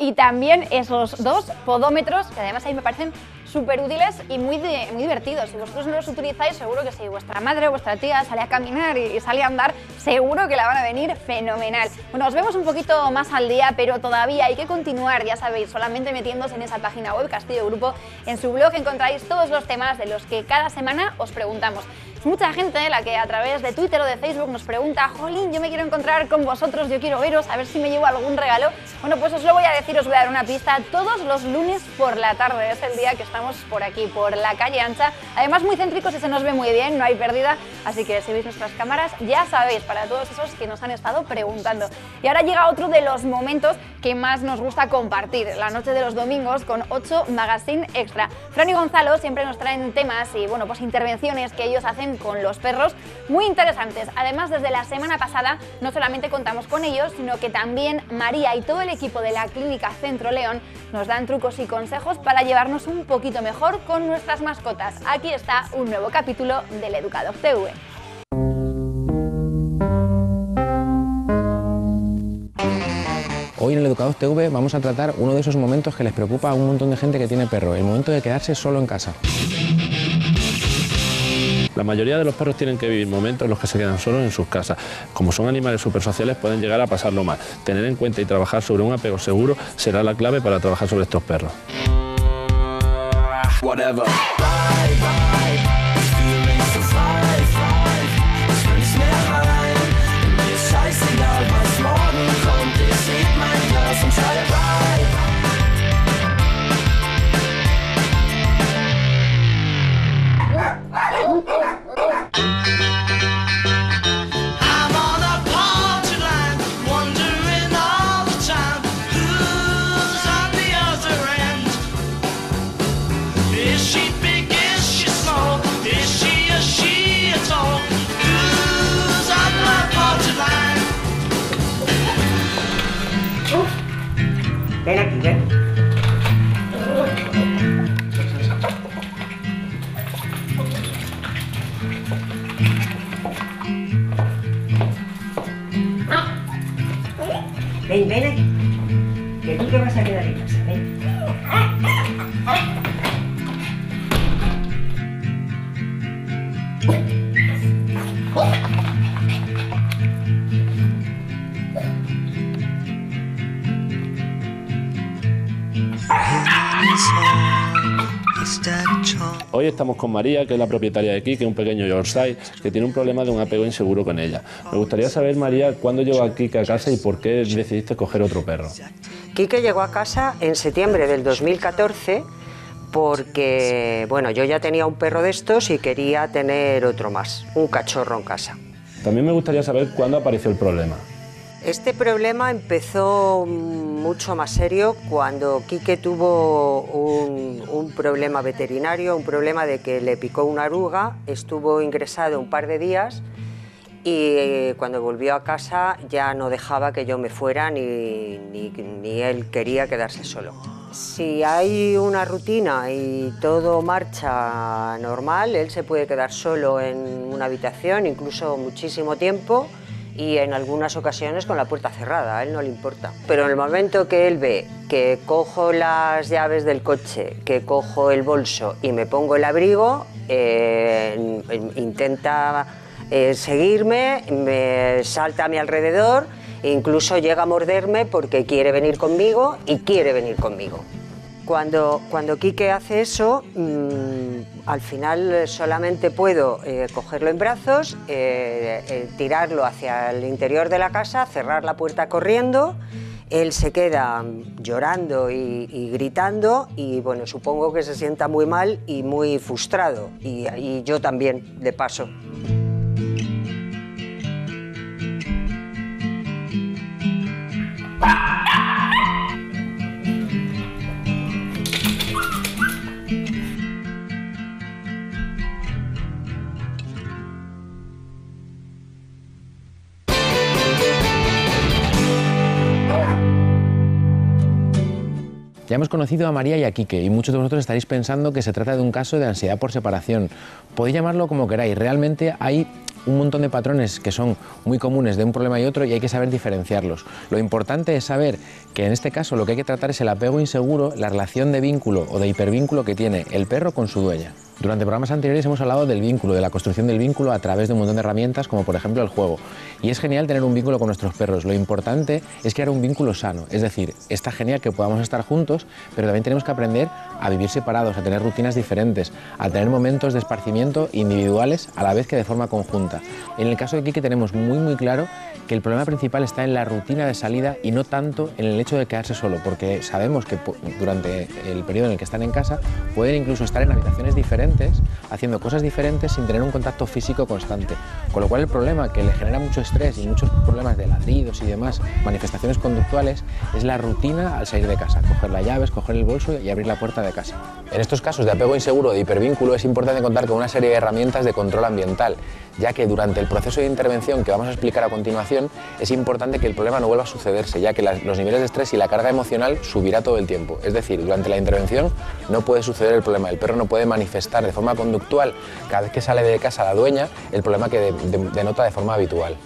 Y también esos dos podómetros, que además ahí me parecen súper útiles y muy, muy divertidos. Si vosotros no los utilizáis, seguro que si vuestra madre o vuestra tía sale a caminar y, y sale a andar, seguro que la van a venir fenomenal. Bueno, os vemos un poquito más al día, pero todavía hay que continuar, ya sabéis, solamente metiéndose en esa página web Castillo Grupo. En su blog encontráis todos los temas de los que cada semana os preguntamos. Mucha gente la que a través de Twitter o de Facebook nos pregunta, Jolín, yo me quiero encontrar con vosotros, yo quiero veros, a ver si me llevo algún regalo. Bueno, pues os lo voy a decir, os voy a dar una pista. Todos los lunes por la tarde es el día que estamos por aquí, por la calle ancha. Además, muy céntricos y se nos ve muy bien, no hay pérdida. Así que si veis nuestras cámaras, ya sabéis, para todos esos que nos han estado preguntando. Y ahora llega otro de los momentos que más nos gusta compartir, la noche de los domingos con 8 Magazine Extra. Fran y Gonzalo siempre nos traen temas y bueno, pues intervenciones que ellos hacen con los perros muy interesantes. Además, desde la semana pasada no solamente contamos con ellos, sino que también María y todo el equipo de la Clínica Centro León nos dan trucos y consejos para llevarnos un poquito mejor con nuestras mascotas. Aquí está un nuevo capítulo del Educador TV. Hoy en el Educador TV vamos a tratar uno de esos momentos que les preocupa a un montón de gente que tiene perro, el momento de quedarse solo en casa. La mayoría de los perros tienen que vivir momentos en los que se quedan solos en sus casas. Como son animales supersociales pueden llegar a pasarlo mal. Tener en cuenta y trabajar sobre un apego seguro será la clave para trabajar sobre estos perros. Aquí. Que tú te vas a quedar en casa, Hoy estamos con María, que es la propietaria de aquí, que es un pequeño Yorkshire, que tiene un problema de un apego inseguro con ella. Me gustaría saber, María, cuándo llegó aquí a casa y por qué decidiste coger otro perro. Quique llegó a casa en septiembre del 2014 porque, bueno, yo ya tenía un perro de estos y quería tener otro más, un cachorro en casa. También me gustaría saber cuándo apareció el problema. Este problema empezó mucho más serio cuando Quique tuvo un, problema veterinario, un problema de que le picó una oruga, estuvo ingresado un par de días y eh, cuando volvió a casa ya no dejaba que yo me fuera ni, ni, ni él quería quedarse solo. Si hay una rutina y todo marcha normal, él se puede quedar solo en una habitación, incluso muchísimo tiempo, y en algunas ocasiones con la puerta cerrada, a él no le importa. Pero en el momento que él ve que cojo las llaves del coche, que cojo el bolso y me pongo el abrigo, eh, intenta eh, seguirme, me salta a mi alrededor, e incluso llega a morderme porque quiere venir conmigo y quiere venir conmigo. Cuando, cuando Quique hace eso, mm, al final solamente puedo eh, cogerlo en brazos, eh, eh, tirarlo hacia el interior de la casa, cerrar la puerta corriendo. Él se queda llorando y, gritando y bueno, supongo que se sienta muy mal y muy frustrado. Y, y yo también, de paso. Ya hemos conocido a María y a Quique y muchos de vosotros estaréis pensando que se trata de un caso de ansiedad por separación. Podéis llamarlo como queráis, realmente hay un montón de patrones que son muy comunes de un problema y otro y hay que saber diferenciarlos. Lo importante es saber que en este caso lo que hay que tratar es el apego inseguro, la relación de vínculo o de hipervínculo que tiene el perro con su dueña. Durante programas anteriores hemos hablado del vínculo, de la construcción del vínculo a través de un montón de herramientas, como por ejemplo el juego. Y es genial tener un vínculo con nuestros perros. Lo importante es crear un vínculo sano. Es decir, está genial que podamos estar juntos, pero también tenemos que aprender a vivir separados, a tener rutinas diferentes, a tener momentos de esparcimiento individuales a la vez que de forma conjunta. En el caso de Kike tenemos muy muy claro que el problema principal está en la rutina de salida y no tanto en el hecho de quedarse solo, porque sabemos que durante el periodo en el que están en casa pueden incluso estar en habitaciones diferentes, haciendo cosas diferentes sin tener un contacto físico constante. Con lo cual el problema que le genera mucho estrés y muchos problemas de ladridos y demás, manifestaciones conductuales, es la rutina al salir de casa, coger las llaves, coger el bolso y abrir la puerta de casa. En estos casos de apego inseguro de hipervínculo es importante contar con una serie de herramientas de control ambiental, ya que durante el proceso de intervención que vamos a explicar a continuación es importante que el problema no vuelva a sucederse, ya que los niveles de estrés y la carga emocional subirá todo el tiempo. Es decir, durante la intervención no puede suceder el problema, el perro no puede manifestar de forma conductual cada vez que sale de casa la dueña el problema que de- de- denota de forma habitual.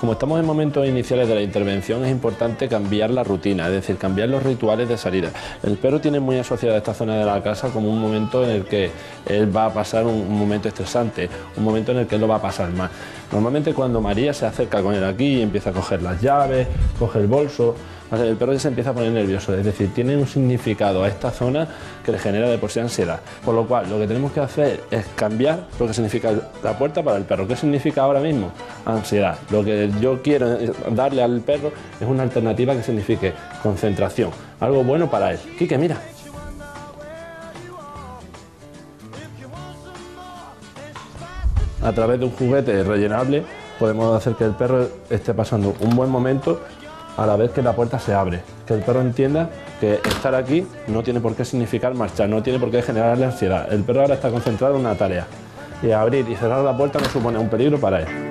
Como estamos en momentos iniciales de la intervención, es importante cambiar la rutina, es decir, cambiar los rituales de salida. El perro tiene muy asociada esta zona de la casa como un momento en el que él va a pasar un, momento estresante, un momento en el que él lo va a pasar mal. Normalmente cuando María se acerca con él aquí y empieza a coger las llaves, coge el bolso, el perro ya se empieza a poner nervioso, es decir, tiene un significado a esta zona que le genera de por sí ansiedad. Por lo cual, lo que tenemos que hacer es cambiar lo que significa la puerta para el perro. ¿Qué significa ahora mismo? Ansiedad. Lo que yo quiero darle al perro es una alternativa que signifique concentración, algo bueno para él. Quique, mira. A través de un juguete rellenable podemos hacer que el perro esté pasando un buen momento a la vez que la puerta se abre. Que el perro entienda que estar aquí no tiene por qué significar marchar, no tiene por qué generarle ansiedad. El perro ahora está concentrado en una tarea y abrir y cerrar la puerta no supone un peligro para él.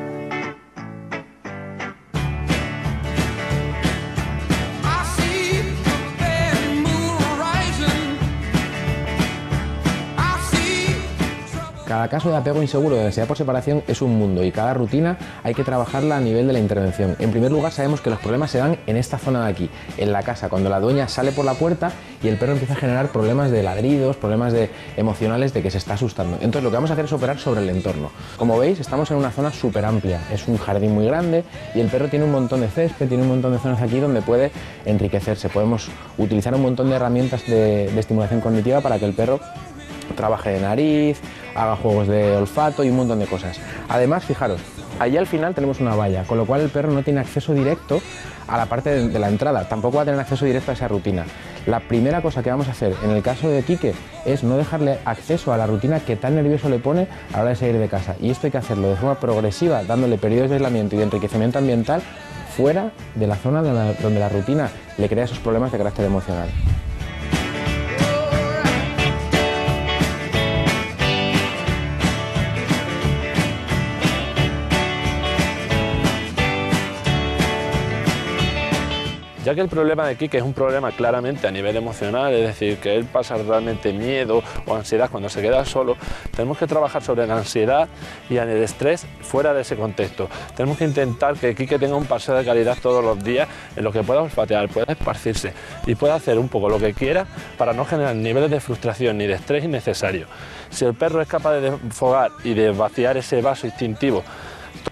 Cada caso de apego inseguro de ansiedad por separación es un mundo y cada rutina hay que trabajarla a nivel de la intervención. En primer lugar, sabemos que los problemas se dan en esta zona de aquí, en la casa, cuando la dueña sale por la puerta y el perro empieza a generar problemas de ladridos, problemas de emocionales de que se está asustando. Entonces, lo que vamos a hacer es operar sobre el entorno. Como veis, estamos en una zona súper amplia, es un jardín muy grande y el perro tiene un montón de césped, tiene un montón de zonas aquí donde puede enriquecerse. Podemos utilizar un montón de herramientas de, de estimulación cognitiva para que el perro trabaje de nariz, haga juegos de olfato y un montón de cosas. Además, fijaros, allí al final tenemos una valla, con lo cual el perro no tiene acceso directo a la parte de, la entrada, tampoco va a tener acceso directo a esa rutina. La primera cosa que vamos a hacer en el caso de Quique es no dejarle acceso a la rutina que tan nervioso le pone a la hora de salir de casa. Y esto hay que hacerlo de forma progresiva, dándole periodos de aislamiento y de enriquecimiento ambiental fuera de la zona donde la rutina le crea esos problemas de carácter emocional. Ya que el problema de Kike es un problema claramente a nivel emocional, es decir, que él pasa realmente miedo o ansiedad cuando se queda solo, tenemos que trabajar sobre la ansiedad y en el estrés fuera de ese contexto. Tenemos que intentar que Kike tenga un paseo de calidad todos los días en lo que pueda olfatear, pueda esparcirse y pueda hacer un poco lo que quiera para no generar niveles de frustración ni de estrés innecesarios. Si el perro es capaz de desfogar y de vaciar ese vaso instintivo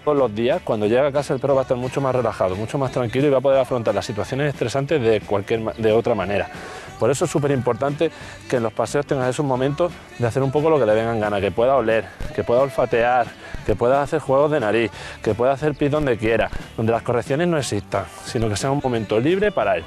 todos los días, cuando llega a casa el perro va a estar mucho más relajado, mucho más tranquilo y va a poder afrontar las situaciones estresantes de cualquier de otra manera. Por eso es súper importante que en los paseos tengas esos momentos de hacer un poco lo que le vengan gana, que pueda oler, que pueda olfatear, que pueda hacer juegos de nariz, que pueda hacer pis donde quiera, donde las correcciones no existan, sino que sea un momento libre para él.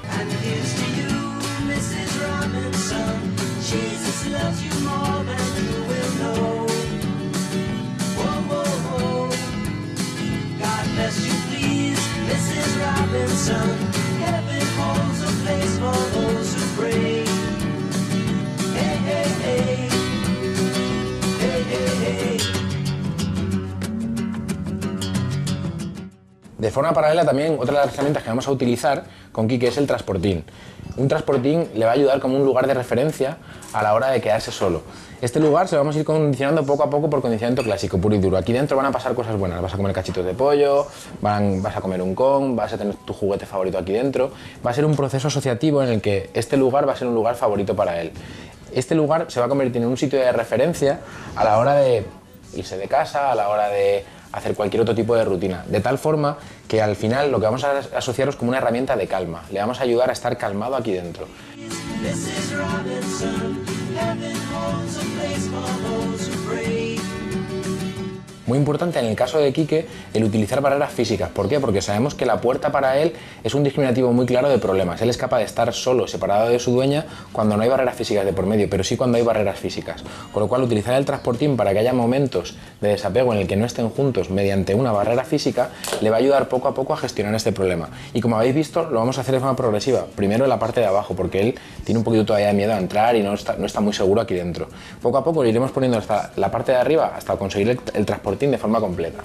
De forma paralela también, otra de las herramientas que vamos a utilizar con Kike es el transportín. Un transportín le va a ayudar como un lugar de referencia a la hora de quedarse solo. Este lugar se lo vamos a ir condicionando poco a poco por condicionamiento clásico, puro y duro. Aquí dentro van a pasar cosas buenas, vas a comer cachitos de pollo, vas a comer un con, vas a tener tu juguete favorito aquí dentro. Va a ser un proceso asociativo en el que este lugar va a ser un lugar favorito para él. Este lugar se va a convertir en un sitio de referencia a la hora de irse de casa, a la hora de hacer cualquier otro tipo de rutina. De tal forma que al final lo que vamos a asociaros como una herramienta de calma. Le vamos a ayudar a estar calmado aquí dentro. Muy importante en el caso de Quique el utilizar barreras físicas. ¿Por qué? Porque sabemos que la puerta para él es un discriminativo muy claro de problemas. Él es capaz de estar solo, separado de su dueña, cuando no hay barreras físicas de por medio, pero sí cuando hay barreras físicas. Con lo cual, utilizar el transportín para que haya momentos de desapego en el que no estén juntos mediante una barrera física le va a ayudar poco a poco a gestionar este problema. Y como habéis visto, lo vamos a hacer de forma progresiva. Primero en la parte de abajo, porque él tiene un poquito todavía de miedo a entrar y no está, no está muy seguro aquí dentro. Poco a poco lo iremos poniendo hasta la parte de arriba hasta conseguir el, el de forma completa.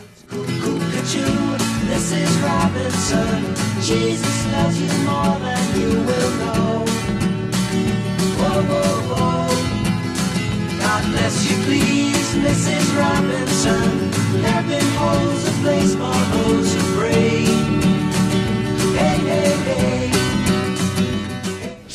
Robinson,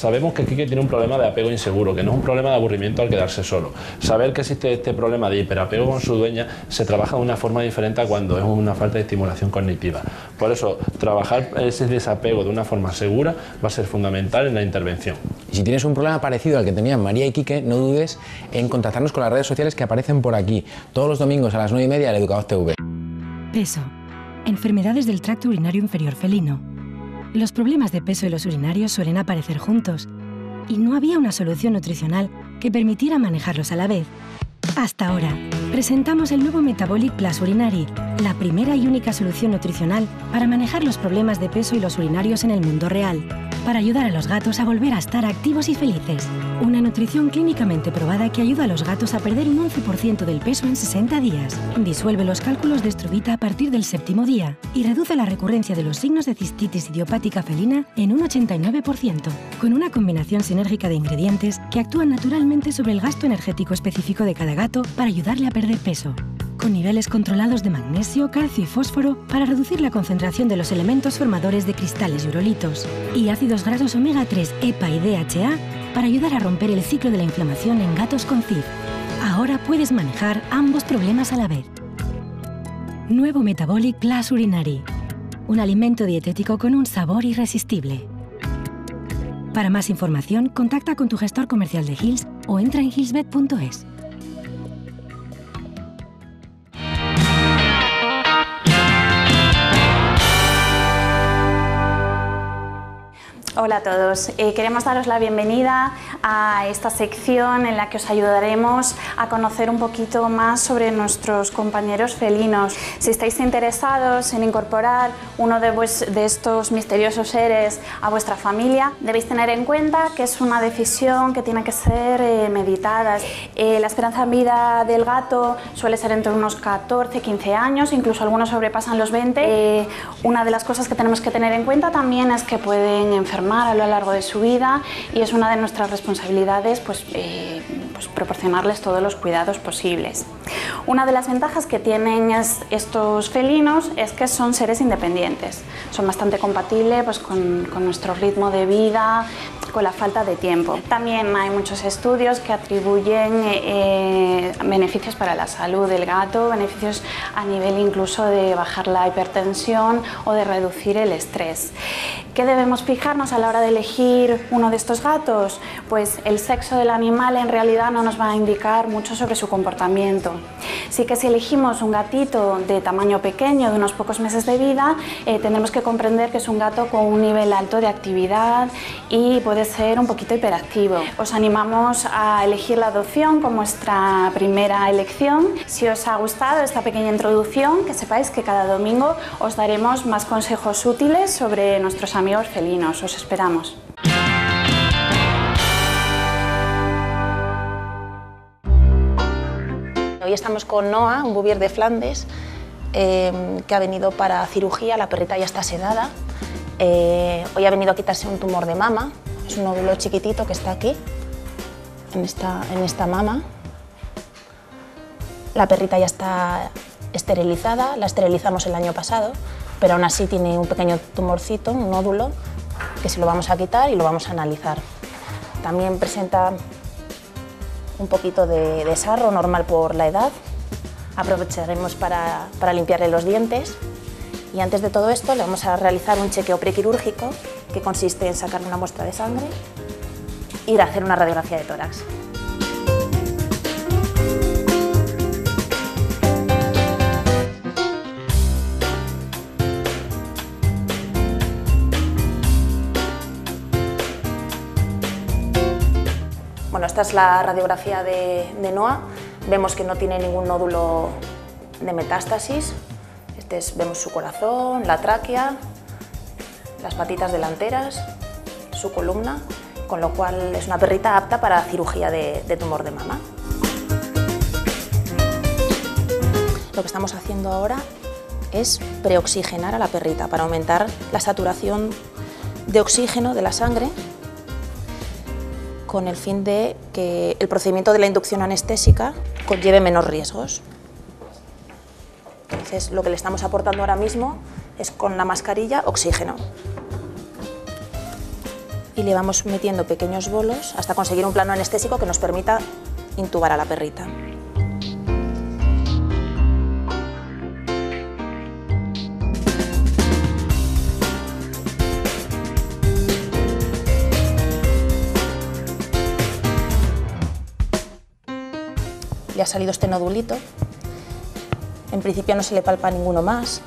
Sabemos que Quique tiene un problema de apego inseguro, que no es un problema de aburrimiento al quedarse solo. Saber que existe este problema de hiperapego con su dueña se trabaja de una forma diferente a cuando es una falta de estimulación cognitiva. Por eso, trabajar ese desapego de una forma segura va a ser fundamental en la intervención. Y si tienes un problema parecido al que tenían María y Quique, no dudes en contactarnos con las redes sociales que aparecen por aquí, todos los domingos a las 9 y media en Educador TV. Peso. Enfermedades del tracto urinario inferior felino. Los problemas de peso y los urinarios suelen aparecer juntos, y no había una solución nutricional que permitiera manejarlos a la vez. Hasta ahora, presentamos el nuevo Metabolic Plus Urinary, la primera y única solución nutricional para manejar los problemas de peso y los urinarios en el mundo real, para ayudar a los gatos a volver a estar activos y felices. Una nutrición clínicamente probada que ayuda a los gatos a perder un 11% del peso en 60 días. Disuelve los cálculos de estruvita a partir del séptimo día y reduce la recurrencia de los signos de cistitis idiopática felina en un 89%, con una combinación sinérgica de ingredientes que actúan naturalmente sobre el gasto energético específico de cada gato para ayudarle a perder peso con niveles controlados de magnesio, calcio y fósforo para reducir la concentración de los elementos formadores de cristales y urolitos, y ácidos grasos omega 3, EPA y DHA para ayudar a romper el ciclo de la inflamación en gatos con CID. Ahora puedes manejar ambos problemas a la vez. Nuevo Metabolic Plus Urinary, un alimento dietético con un sabor irresistible. Para más información, contacta con tu gestor comercial de Hills o entra en hillsbed.es. Hola a todos, Eh, queremos daros la bienvenida a esta sección en la que os ayudaremos a conocer un poquito más sobre nuestros compañeros felinos. Si estáis interesados en incorporar uno de, de estos misteriosos seres a vuestra familia, debéis tener en cuenta que es una decisión que tiene que ser eh, meditada. Eh, la esperanza de vida del gato suele ser entre unos 14, 15 años, incluso algunos sobrepasan los 20. Eh, una de las cosas que tenemos que tener en cuenta también es que pueden enfermar a lo largo de su vida y es una de nuestras responsabilidades pues, eh, pues proporcionarles todos los cuidados posibles. Una de las ventajas que tienen es- estos felinos es que son seres independientes, son bastante compatibles pues, con nuestro ritmo de vida, con la falta de tiempo. También hay muchos estudios que atribuyen eh, beneficios para la salud del gato, beneficios a nivel incluso de bajar la hipertensión o de reducir el estrés. ¿Qué debemos fijarnos a la hora de elegir uno de estos gatos? Pues el sexo del animal en realidad no nos va a indicar mucho sobre su comportamiento. Sí que si elegimos un gatito de tamaño pequeño, de unos pocos meses de vida, eh, tendremos que comprender que es un gato con un nivel alto de actividad y ser un poquito hiperactivo. Os animamos a elegir la adopción como vuestra primera elección. Si os ha gustado esta pequeña introducción, que sepáis que cada domingo os daremos más consejos útiles sobre nuestros amigos felinos. Os esperamos. Hoy estamos con Noah, un bouvier de Flandes, eh, que ha venido para cirugía, la perrita ya está sedada. Eh, hoy ha venido a quitarse un tumor de mama, es un óvulo chiquitito que está aquí, en esta, en esta mama. La perrita ya está esterilizada, la esterilizamos el año pasado, pero aún así tiene un pequeño tumorcito, un nódulo, que se lo vamos a quitar y lo vamos a analizar. También presenta un poquito de, de sarro normal por la edad. Aprovecharemos para, para limpiarle los dientes. Y antes de todo esto le vamos a realizar un chequeo prequirúrgico que consiste en sacarle una muestra de sangre ir a hacer una radiografía de tórax. Bueno, esta es la radiografía de, de Noah. Vemos que no tiene ningún nódulo de metástasis. Este es- vemos su corazón, la tráquea, las patitas delanteras, su columna, con lo cual es una perrita apta para cirugía de, de tumor de mama. Lo que estamos haciendo ahora es preoxigenar a la perrita para aumentar la saturación de oxígeno de la sangre con el fin de que el procedimiento de la inducción anestésica conlleve menos riesgos. Entonces, lo que le estamos aportando ahora mismo es con la mascarilla oxígeno. y le vamos metiendo pequeños bolos hasta conseguir un plano anestésico que nos permita intubar a la perrita. Le ha salido este nodulito. En principio no se le palpa ninguno más.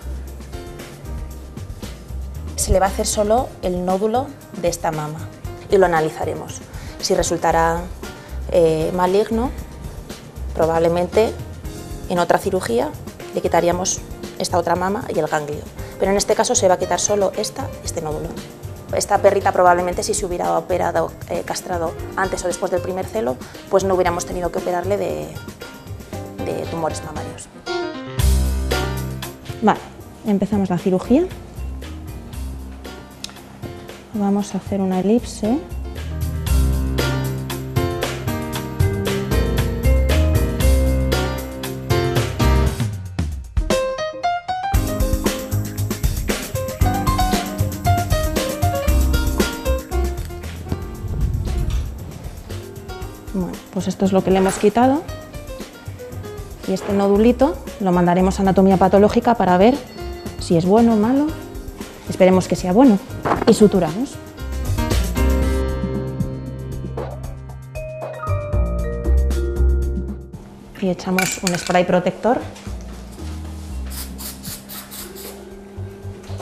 Se le va a hacer solo el nódulo de esta mama y lo analizaremos. Si resultará eh, maligno, probablemente en otra cirugía le quitaríamos esta otra mama y el ganglio. Pero en este caso se va a quitar solo esta, este nódulo. Esta perrita probablemente si se hubiera operado, eh, castrado antes o después del primer celo, pues no hubiéramos tenido que operarle de, de tumores mamarios. Vale, empezamos la cirugía. Vamos a hacer una elipse. Bueno, pues esto es lo que le hemos quitado. Y este nodulito lo mandaremos a anatomía patológica para ver si es bueno o malo. Esperemos que sea bueno. Y suturamos. Y echamos un spray protector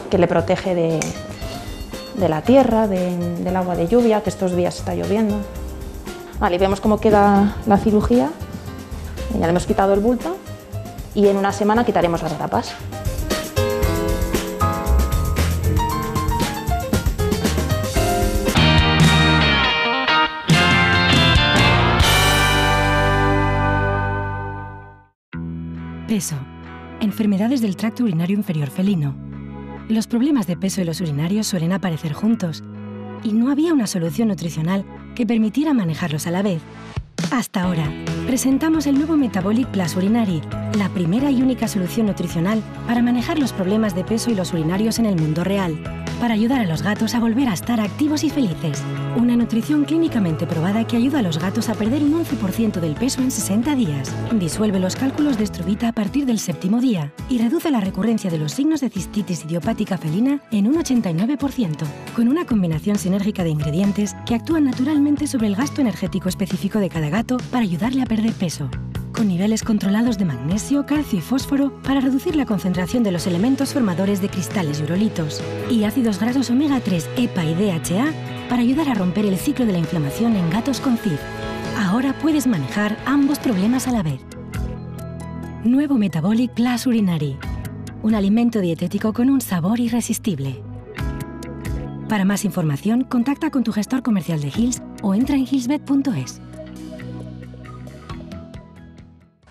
que le protege de, de la tierra, de- del agua de lluvia, que estos días está lloviendo. Vale, y vemos cómo queda la cirugía. Ya le hemos quitado el bulto y en una semana quitaremos las grapas. Peso. Enfermedades del tracto urinario inferior felino. Los problemas de peso y los urinarios suelen aparecer juntos, y no había una solución nutricional que permitiera manejarlos a la vez. Hasta ahora, presentamos el nuevo Metabolic Plus Urinary, la primera y única solución nutricional para manejar los problemas de peso y los urinarios en el mundo real, para ayudar a los gatos a volver a estar activos y felices. Una nutrición clínicamente probada que ayuda a los gatos a perder un 11% del peso en 60 días. Disuelve los cálculos de estruvita a partir del séptimo día y reduce la recurrencia de los signos de cistitis idiopática felina en un 89%, con una combinación sinérgica de ingredientes que actúan naturalmente sobre el gasto energético específico de cada gato para ayudarle a perder peso con niveles controlados de magnesio, calcio y fósforo para reducir la concentración de los elementos formadores de cristales y urolitos, y ácidos grasos omega 3, EPA y DHA para ayudar a romper el ciclo de la inflamación en gatos con CID. Ahora puedes manejar ambos problemas a la vez. Nuevo Metabolic Plus Urinary, un alimento dietético con un sabor irresistible. Para más información, contacta con tu gestor comercial de Hills o entra en hillsbed.es.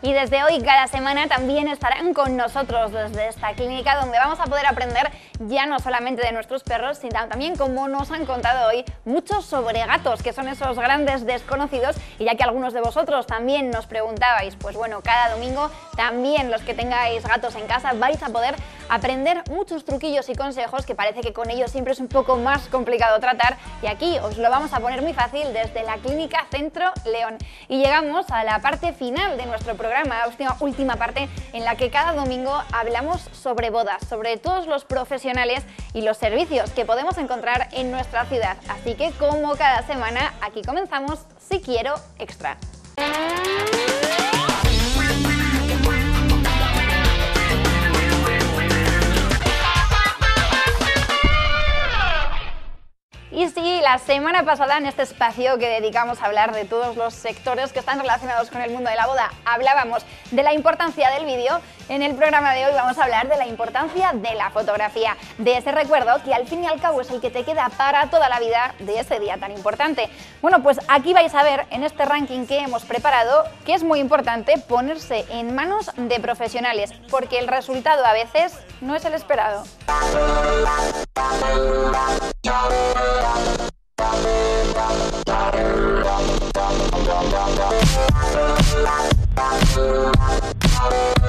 Y desde hoy, cada semana, también estarán con nosotros desde esta clínica donde vamos a poder aprender ya no solamente de nuestros perros, sino también, como nos han contado hoy, mucho sobre gatos, que son esos grandes desconocidos. Y ya que algunos de vosotros también nos preguntabais, pues bueno, cada domingo también los que tengáis gatos en casa vais a poder aprender muchos truquillos y consejos que parece que con ellos siempre es un poco más complicado tratar. Y aquí os lo vamos a poner muy fácil desde la clínica Centro León. Y llegamos a la parte final de nuestro programa programa, última, última parte en la que cada domingo hablamos sobre bodas, sobre todos los profesionales y los servicios que podemos encontrar en nuestra ciudad. Así que como cada semana, aquí comenzamos Si Quiero Extra. Y sí, la semana pasada en este espacio que dedicamos a hablar de todos los sectores que están relacionados con el mundo de la boda, hablábamos de la importancia del vídeo. En el programa de hoy vamos a hablar de la importancia de la fotografía, de ese recuerdo que al fin y al cabo es el que te queda para toda la vida de ese día tan importante. Bueno, pues aquí vais a ver en este ranking que hemos preparado que es muy importante ponerse en manos de profesionales, porque el resultado a veces no es el esperado. Madre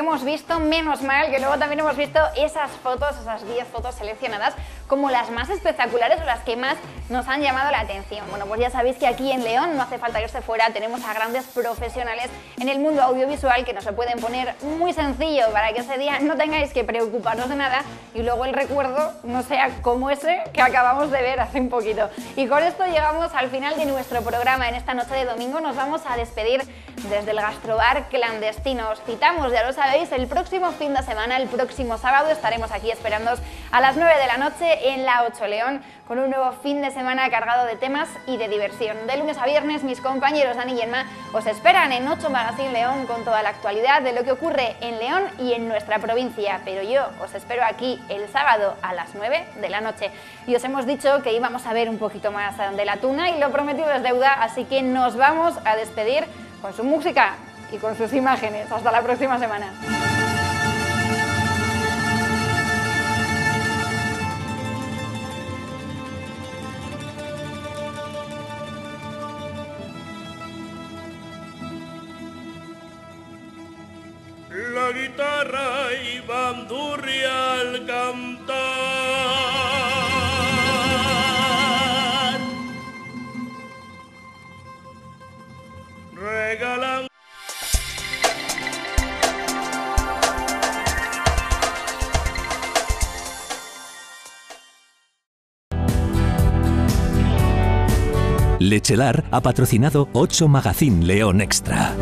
hemos visto, menos mal que luego también hemos visto esas fotos, esas 10 fotos seleccionadas como las más espectaculares o las que más nos han llamado la atención. Bueno, pues ya sabéis que aquí en León no hace falta irse fuera, tenemos a grandes profesionales en el mundo audiovisual que nos se pueden poner muy sencillo para que ese día no tengáis que preocuparos de nada y luego el recuerdo no sea como ese que acabamos de ver hace un poquito. Y con esto llegamos al final de nuestro programa. En esta noche de domingo nos vamos a despedir desde el gastrobar clandestino. Os citamos, ya lo sabéis, el próximo fin de semana, el próximo sábado, estaremos aquí esperándoos a las 9 de la noche en la 8 León con un nuevo fin de semana cargado de temas y de diversión. De lunes a viernes, mis compañeros Dani y Emma os esperan en 8 Magazine León con toda la actualidad de lo que ocurre en León y en nuestra provincia. Pero yo os espero aquí el sábado a las 9 de la noche. Y os hemos dicho que íbamos a ver un poquito más de la tuna y lo prometido es deuda, así que nos vamos a despedir con su música y con sus imágenes. Hasta la próxima semana. Bandurria al cantar regalan Lechelar ha patrocinado 8 Magazine León Extra.